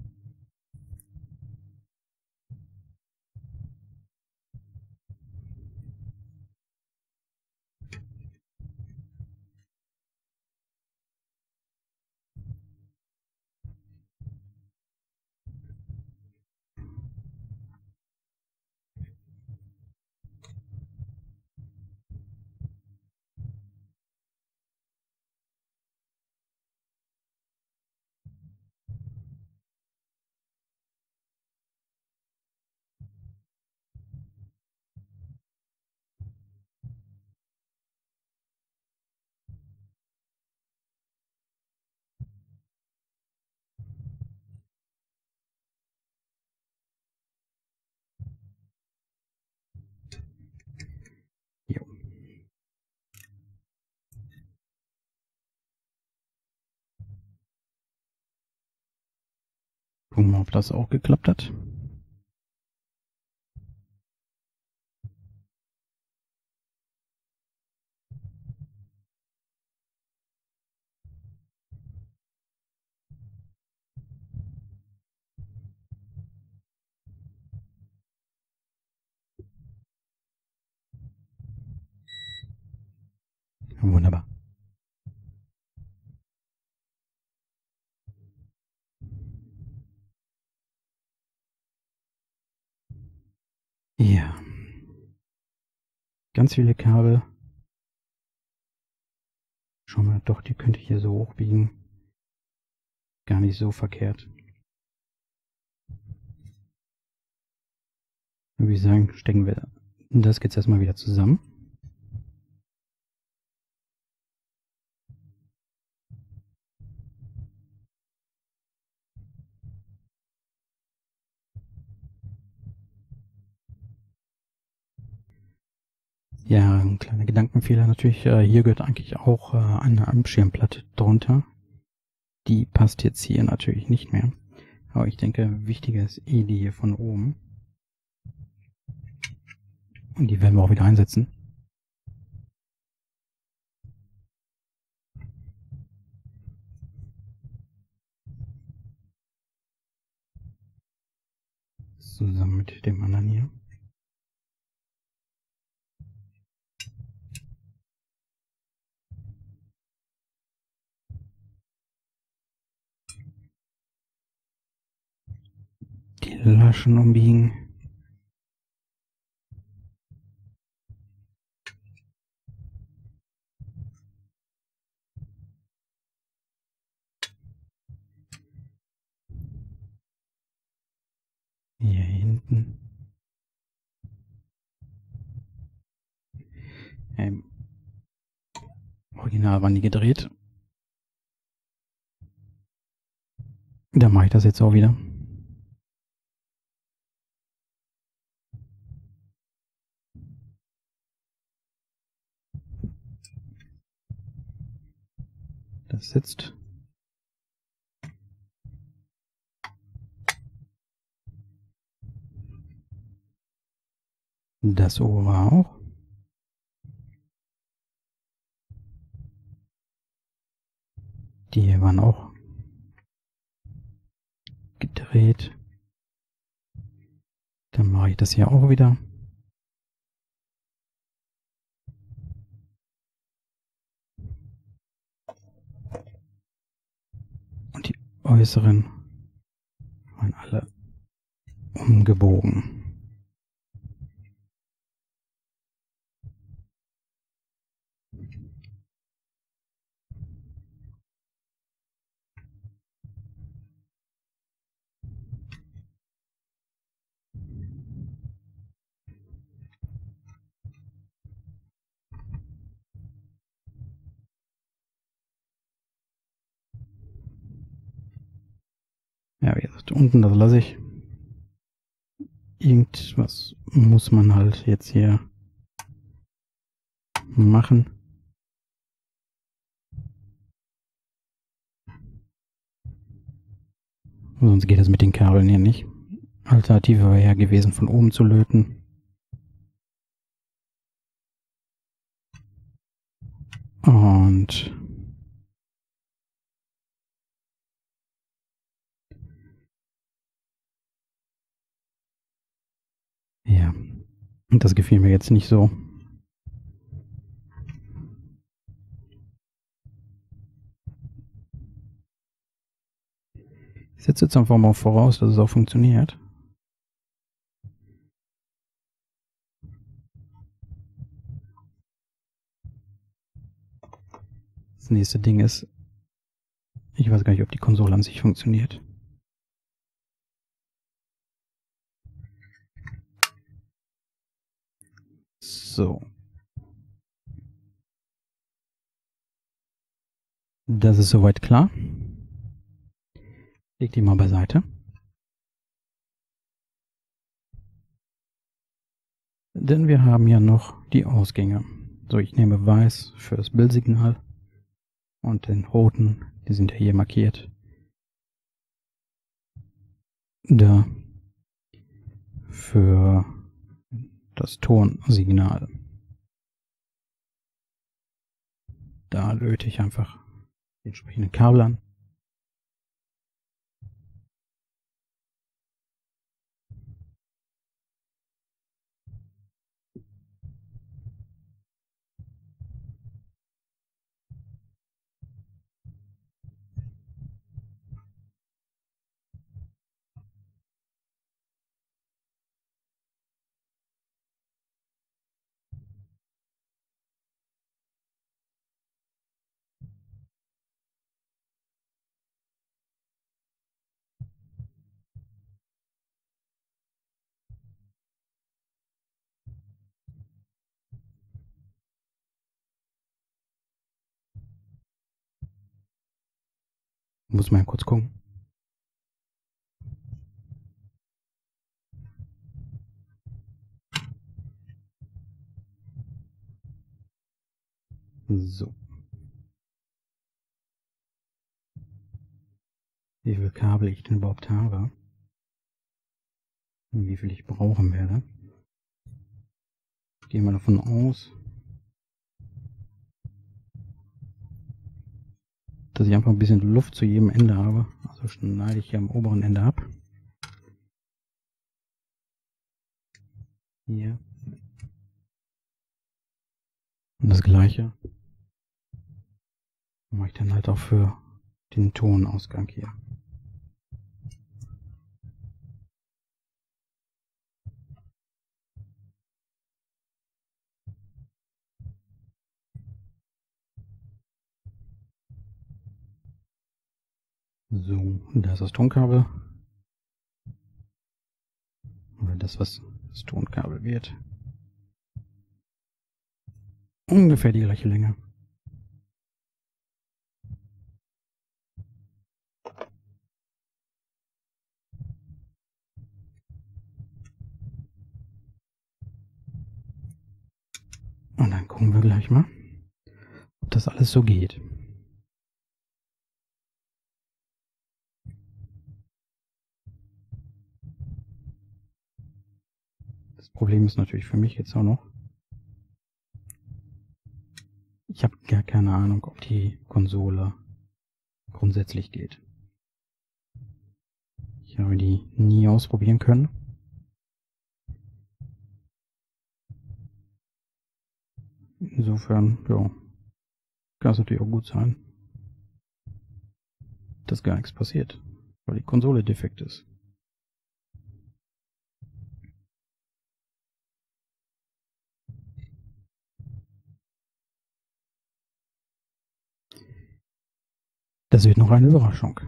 Jo. Ob das auch geklappt hat. Wunderbar. Ja. Ganz viele Kabel. Schauen wir doch, die könnte ich hier so hochbiegen. Gar nicht so verkehrt. Würde ich sagen, stecken wir das jetzt erstmal wieder zusammen. Ja, ein kleiner Gedankenfehler natürlich. Äh, hier gehört eigentlich auch äh, eine Schirmplatte drunter. Die passt jetzt hier natürlich nicht mehr. Aber ich denke, wichtiger ist eh die hier von oben. Und die werden wir auch wieder einsetzen. Zusammen mit dem anderen hier. Die Laschen umbiegen. Hier hinten. Ähm, Original waren die gedreht. Da mache ich das jetzt auch wieder. Sitzt. Das obere auch. Die hier waren auch gedreht. Dann mache ich das hier auch wieder. Und die äußeren waren alle umgebogen. Ja, wie gesagt, unten das lasse ich. Irgendwas muss man halt jetzt hier machen. Sonst geht das mit den Kabeln hier nicht. Alternative wäre ja gewesen, von oben zu löten. Und das gefiel mir jetzt nicht so. Ich setze jetzt einfach mal voraus, dass es auch funktioniert. Das nächste Ding ist, ich weiß gar nicht, ob die Konsole an sich funktioniert. So. Das ist soweit klar. Leg die mal beiseite. Denn wir haben ja noch die Ausgänge. So, ich nehme weiß für das Bildsignal und den roten, die sind ja hier markiert. Da für das Tonsignal. Da löte ich einfach die entsprechenden Kabel an. Muss mal kurz gucken. So. Wie viel Kabel ich denn überhaupt habe. Und wie viel ich brauchen werde. Gehen wir davon aus, dass ich einfach ein bisschen Luft zu jedem Ende habe. Also schneide ich hier am oberen Ende ab. Hier. Und das gleiche mache ich dann halt auch für den Tonausgang hier. So, da ist das Tonkabel. Oder das, was das Tonkabel wird. Ungefähr die gleiche Länge. Und dann gucken wir gleich mal, ob das alles so geht. Das Problem ist natürlich für mich jetzt auch noch, ich habe gar keine Ahnung, ob die Konsole grundsätzlich geht. Ich habe die nie ausprobieren können. Insofern, ja, kann es natürlich auch gut sein, dass gar nichts passiert, weil die Konsole defekt ist. Das wird noch eine Überraschung.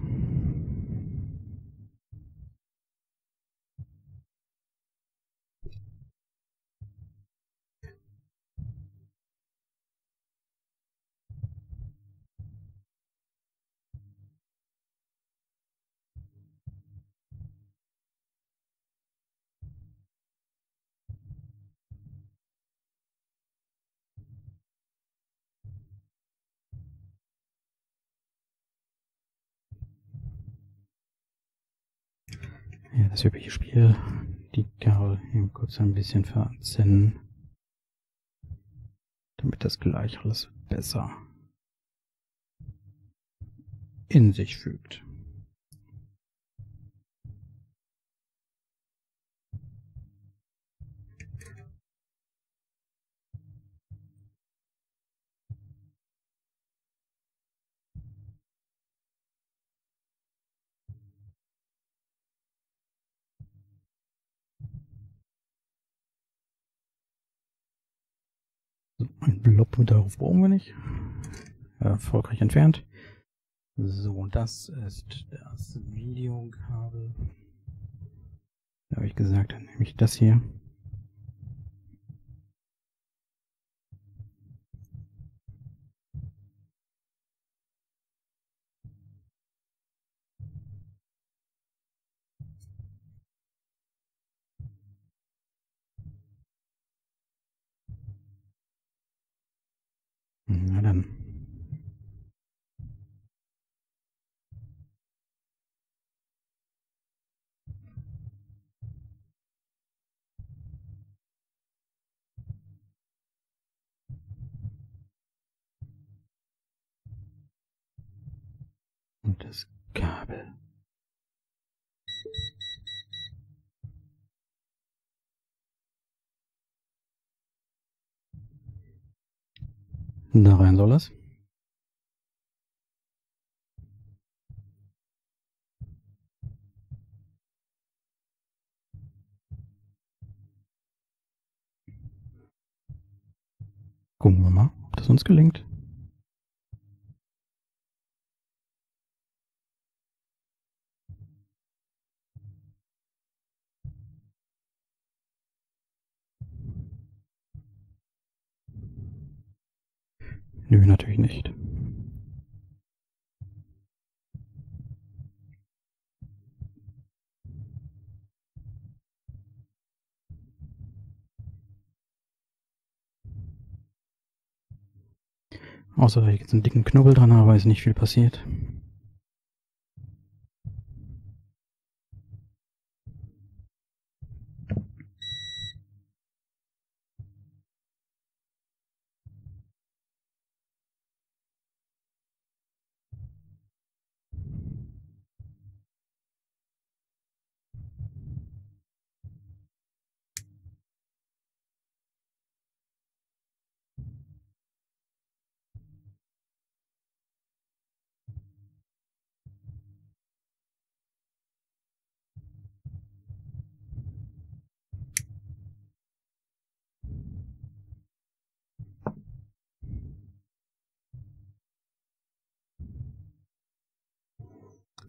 Ja, das übliche Spiel. Die Kabel eben kurz ein bisschen verzinnen. Damit das gleich alles besser in sich fügt. Blob, darauf brauchen wir nicht. Erfolgreich entfernt. So, das ist das Videokabel. Da habe ich gesagt, dann nehme ich das hier. Na dann. Und das Kabel. Da rein soll es. Gucken wir mal, ob das uns gelingt. Nö, natürlich nicht. Außer, dass ich jetzt einen dicken Knubbel dran habe, ist nicht viel passiert.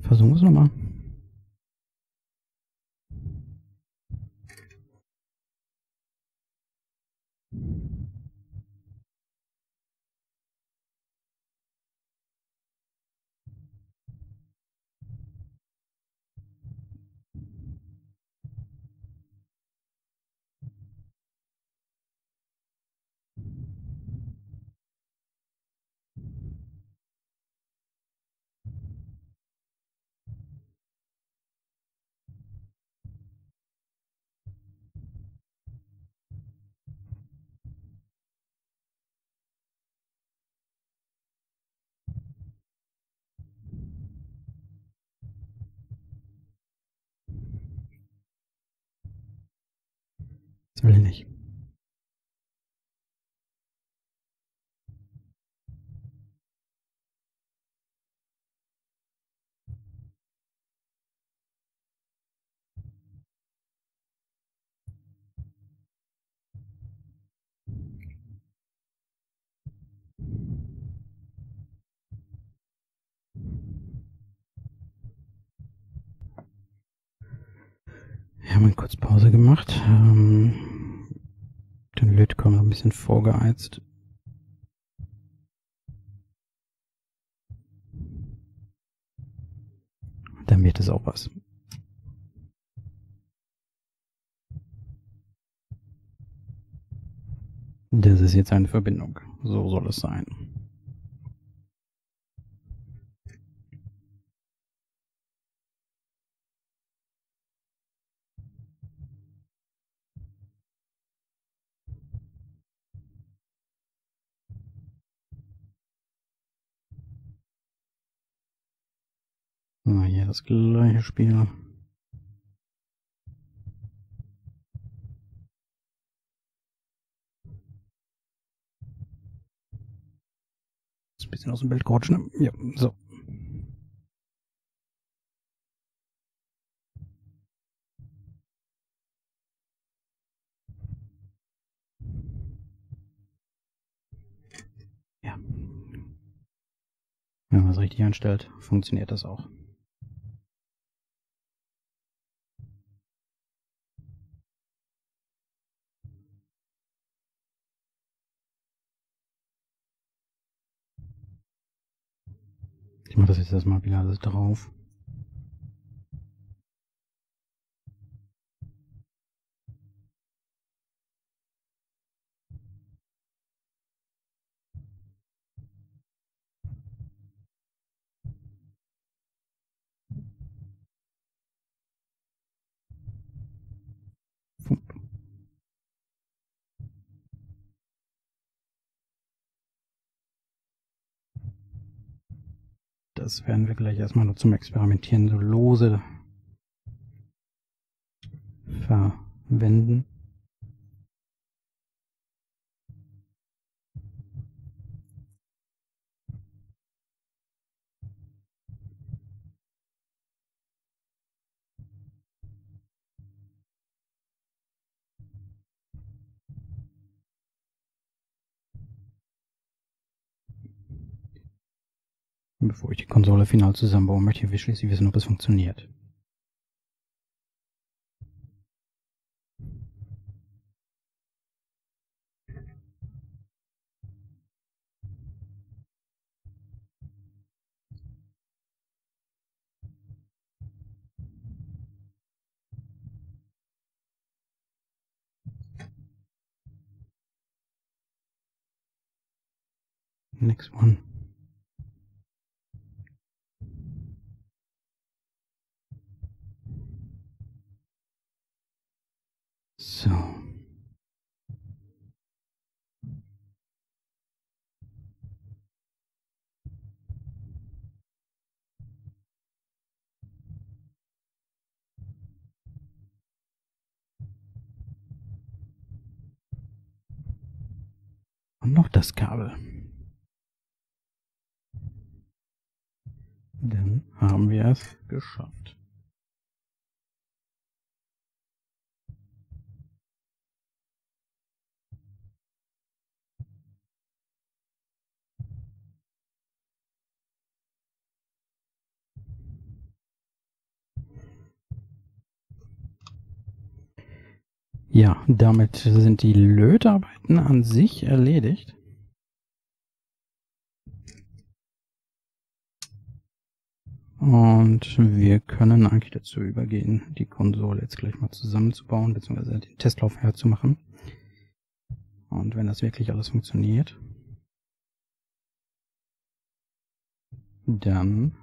Versuchen wir es nochmal. Will ich nicht. Wir haben kurz Pause gemacht. Ähm, noch ein bisschen vorgeheizt. Dann wird es auch was. Das ist jetzt eine Verbindung. So soll es sein. So, hier das gleiche Spiel. Ein bisschen aus dem Bild gerutscht, ne? Ja, so. Ja. Wenn man es richtig einstellt, funktioniert das auch. Ich mache das jetzt erstmal wieder alles drauf. Das werden wir gleich erstmal nur zum Experimentieren so lose verwenden. bevor ich die Konsole final zusammenbauen möchte. Ich will schließlich wissen, ob es funktioniert. Next one. Und noch das Kabel. Dann haben wir es geschafft. Ja, damit sind die Lötarbeiten an sich erledigt. Und wir können eigentlich dazu übergehen, die Konsole jetzt gleich mal zusammenzubauen, beziehungsweise den Testlauf herzumachen. Und wenn das wirklich alles funktioniert, dann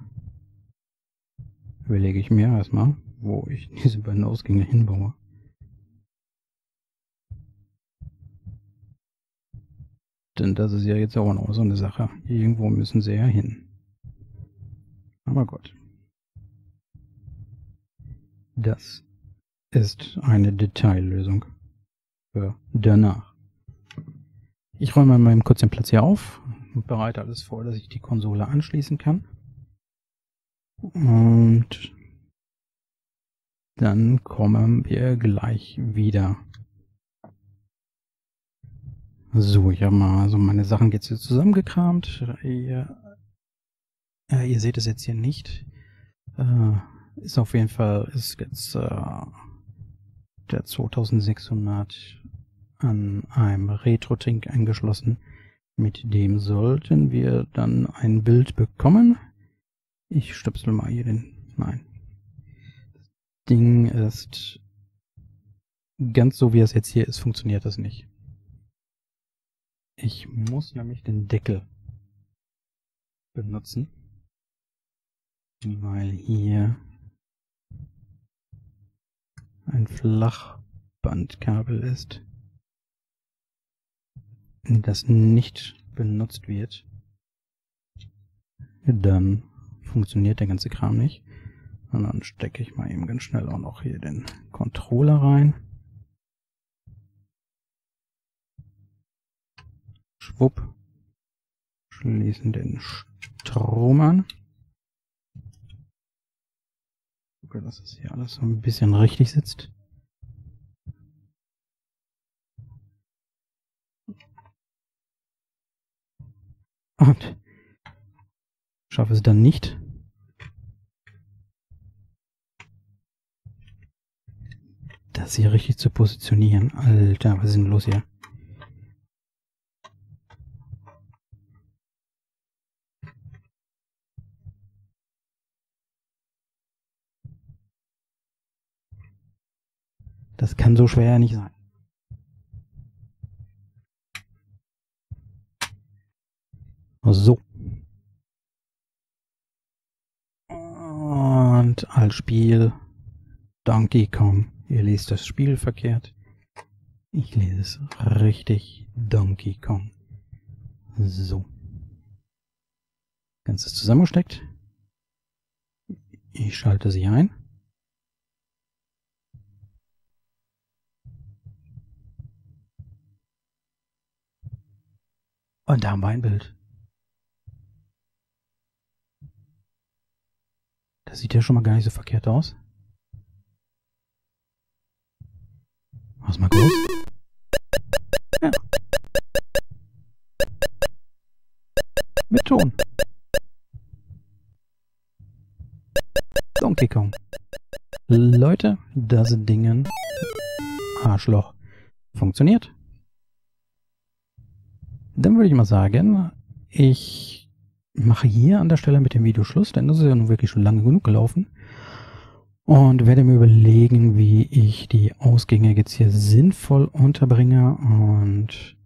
überlege ich mir erstmal, wo ich diese beiden Ausgänge hinbaue. Denn das ist ja jetzt auch noch so eine Sache. Irgendwo müssen sie ja hin. Aber gut. Das ist eine Detaillösung für danach. Ich räume mal kurz den Platz hier auf und bereite alles vor, dass ich die Konsole anschließen kann. Und dann kommen wir gleich wieder. So, ich habe mal so meine Sachen jetzt hier zusammengekramt. Ihr, äh, ihr seht es jetzt hier nicht. Äh, ist auf jeden Fall, ist jetzt äh, der 2600 an einem Retro-Tink angeschlossen. Mit dem sollten wir dann ein Bild bekommen. Ich stöpsel mal hier den, nein. Das Ding ist ganz so wie es jetzt hier ist, funktioniert das nicht. Ich muss nämlich den Deckel benutzen, weil hier ein Flachbandkabel ist, das nicht benutzt wird. Dann funktioniert der ganze Kram nicht. Und dann stecke ich mal eben ganz schnell auch noch hier den Controller rein. Schwupp. Schließen den Strom an. Gucke, dass das hier alles so ein bisschen richtig sitzt. Und schaffe es dann nicht. Das hier richtig zu positionieren. Alter, was ist denn los hier? Das kann so schwer nicht sein. So. Und als Spiel Donkey Kong. Ihr lest das Spiel verkehrt. Ich lese es richtig Donkey Kong. So. Ganzes zusammengesteckt. Ich schalte sie ein. Und da haben wir ein Bild. Das sieht ja schon mal gar nicht so verkehrt aus. Mach's mal groß. Ja. Mit Ton. Donkey Kong. Leute, das Dingen Arschloch funktioniert. Dann würde ich mal sagen, ich mache hier an der Stelle mit dem Video Schluss, denn das ist ja nun wirklich schon lange genug gelaufen. Und werde mir überlegen, wie ich die Ausgänge jetzt hier sinnvoll unterbringe. Und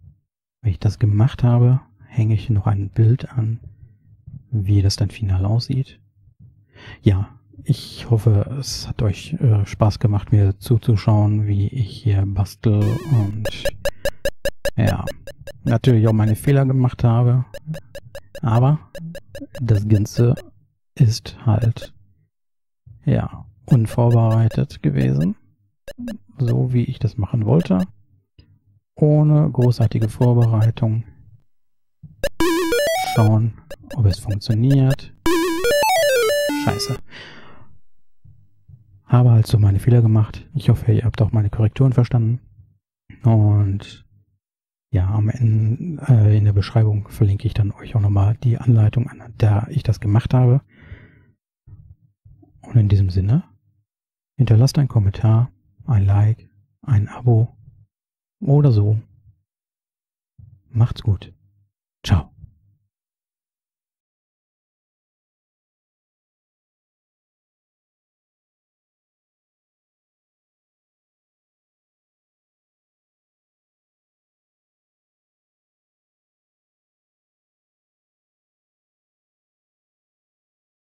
wenn ich das gemacht habe, hänge ich noch ein Bild an, wie das dann final aussieht. Ja, ich hoffe, es hat euch äh, Spaß gemacht, mir zuzuschauen, wie ich hier bastel und ja, natürlich auch meine Fehler gemacht habe. Aber das Ganze ist halt, ja, unvorbereitet gewesen. So wie ich das machen wollte. Ohne großartige Vorbereitung. Schauen, ob es funktioniert. Scheiße. Habe halt so meine Fehler gemacht. Ich hoffe, ihr habt auch meine Korrekturen verstanden. Und ja, am Ende äh, in der Beschreibung verlinke ich dann euch auch nochmal die Anleitung, an der ich das gemacht habe. Und in diesem Sinne, hinterlasst einen Kommentar, ein Like, ein Abo oder so. Macht's gut.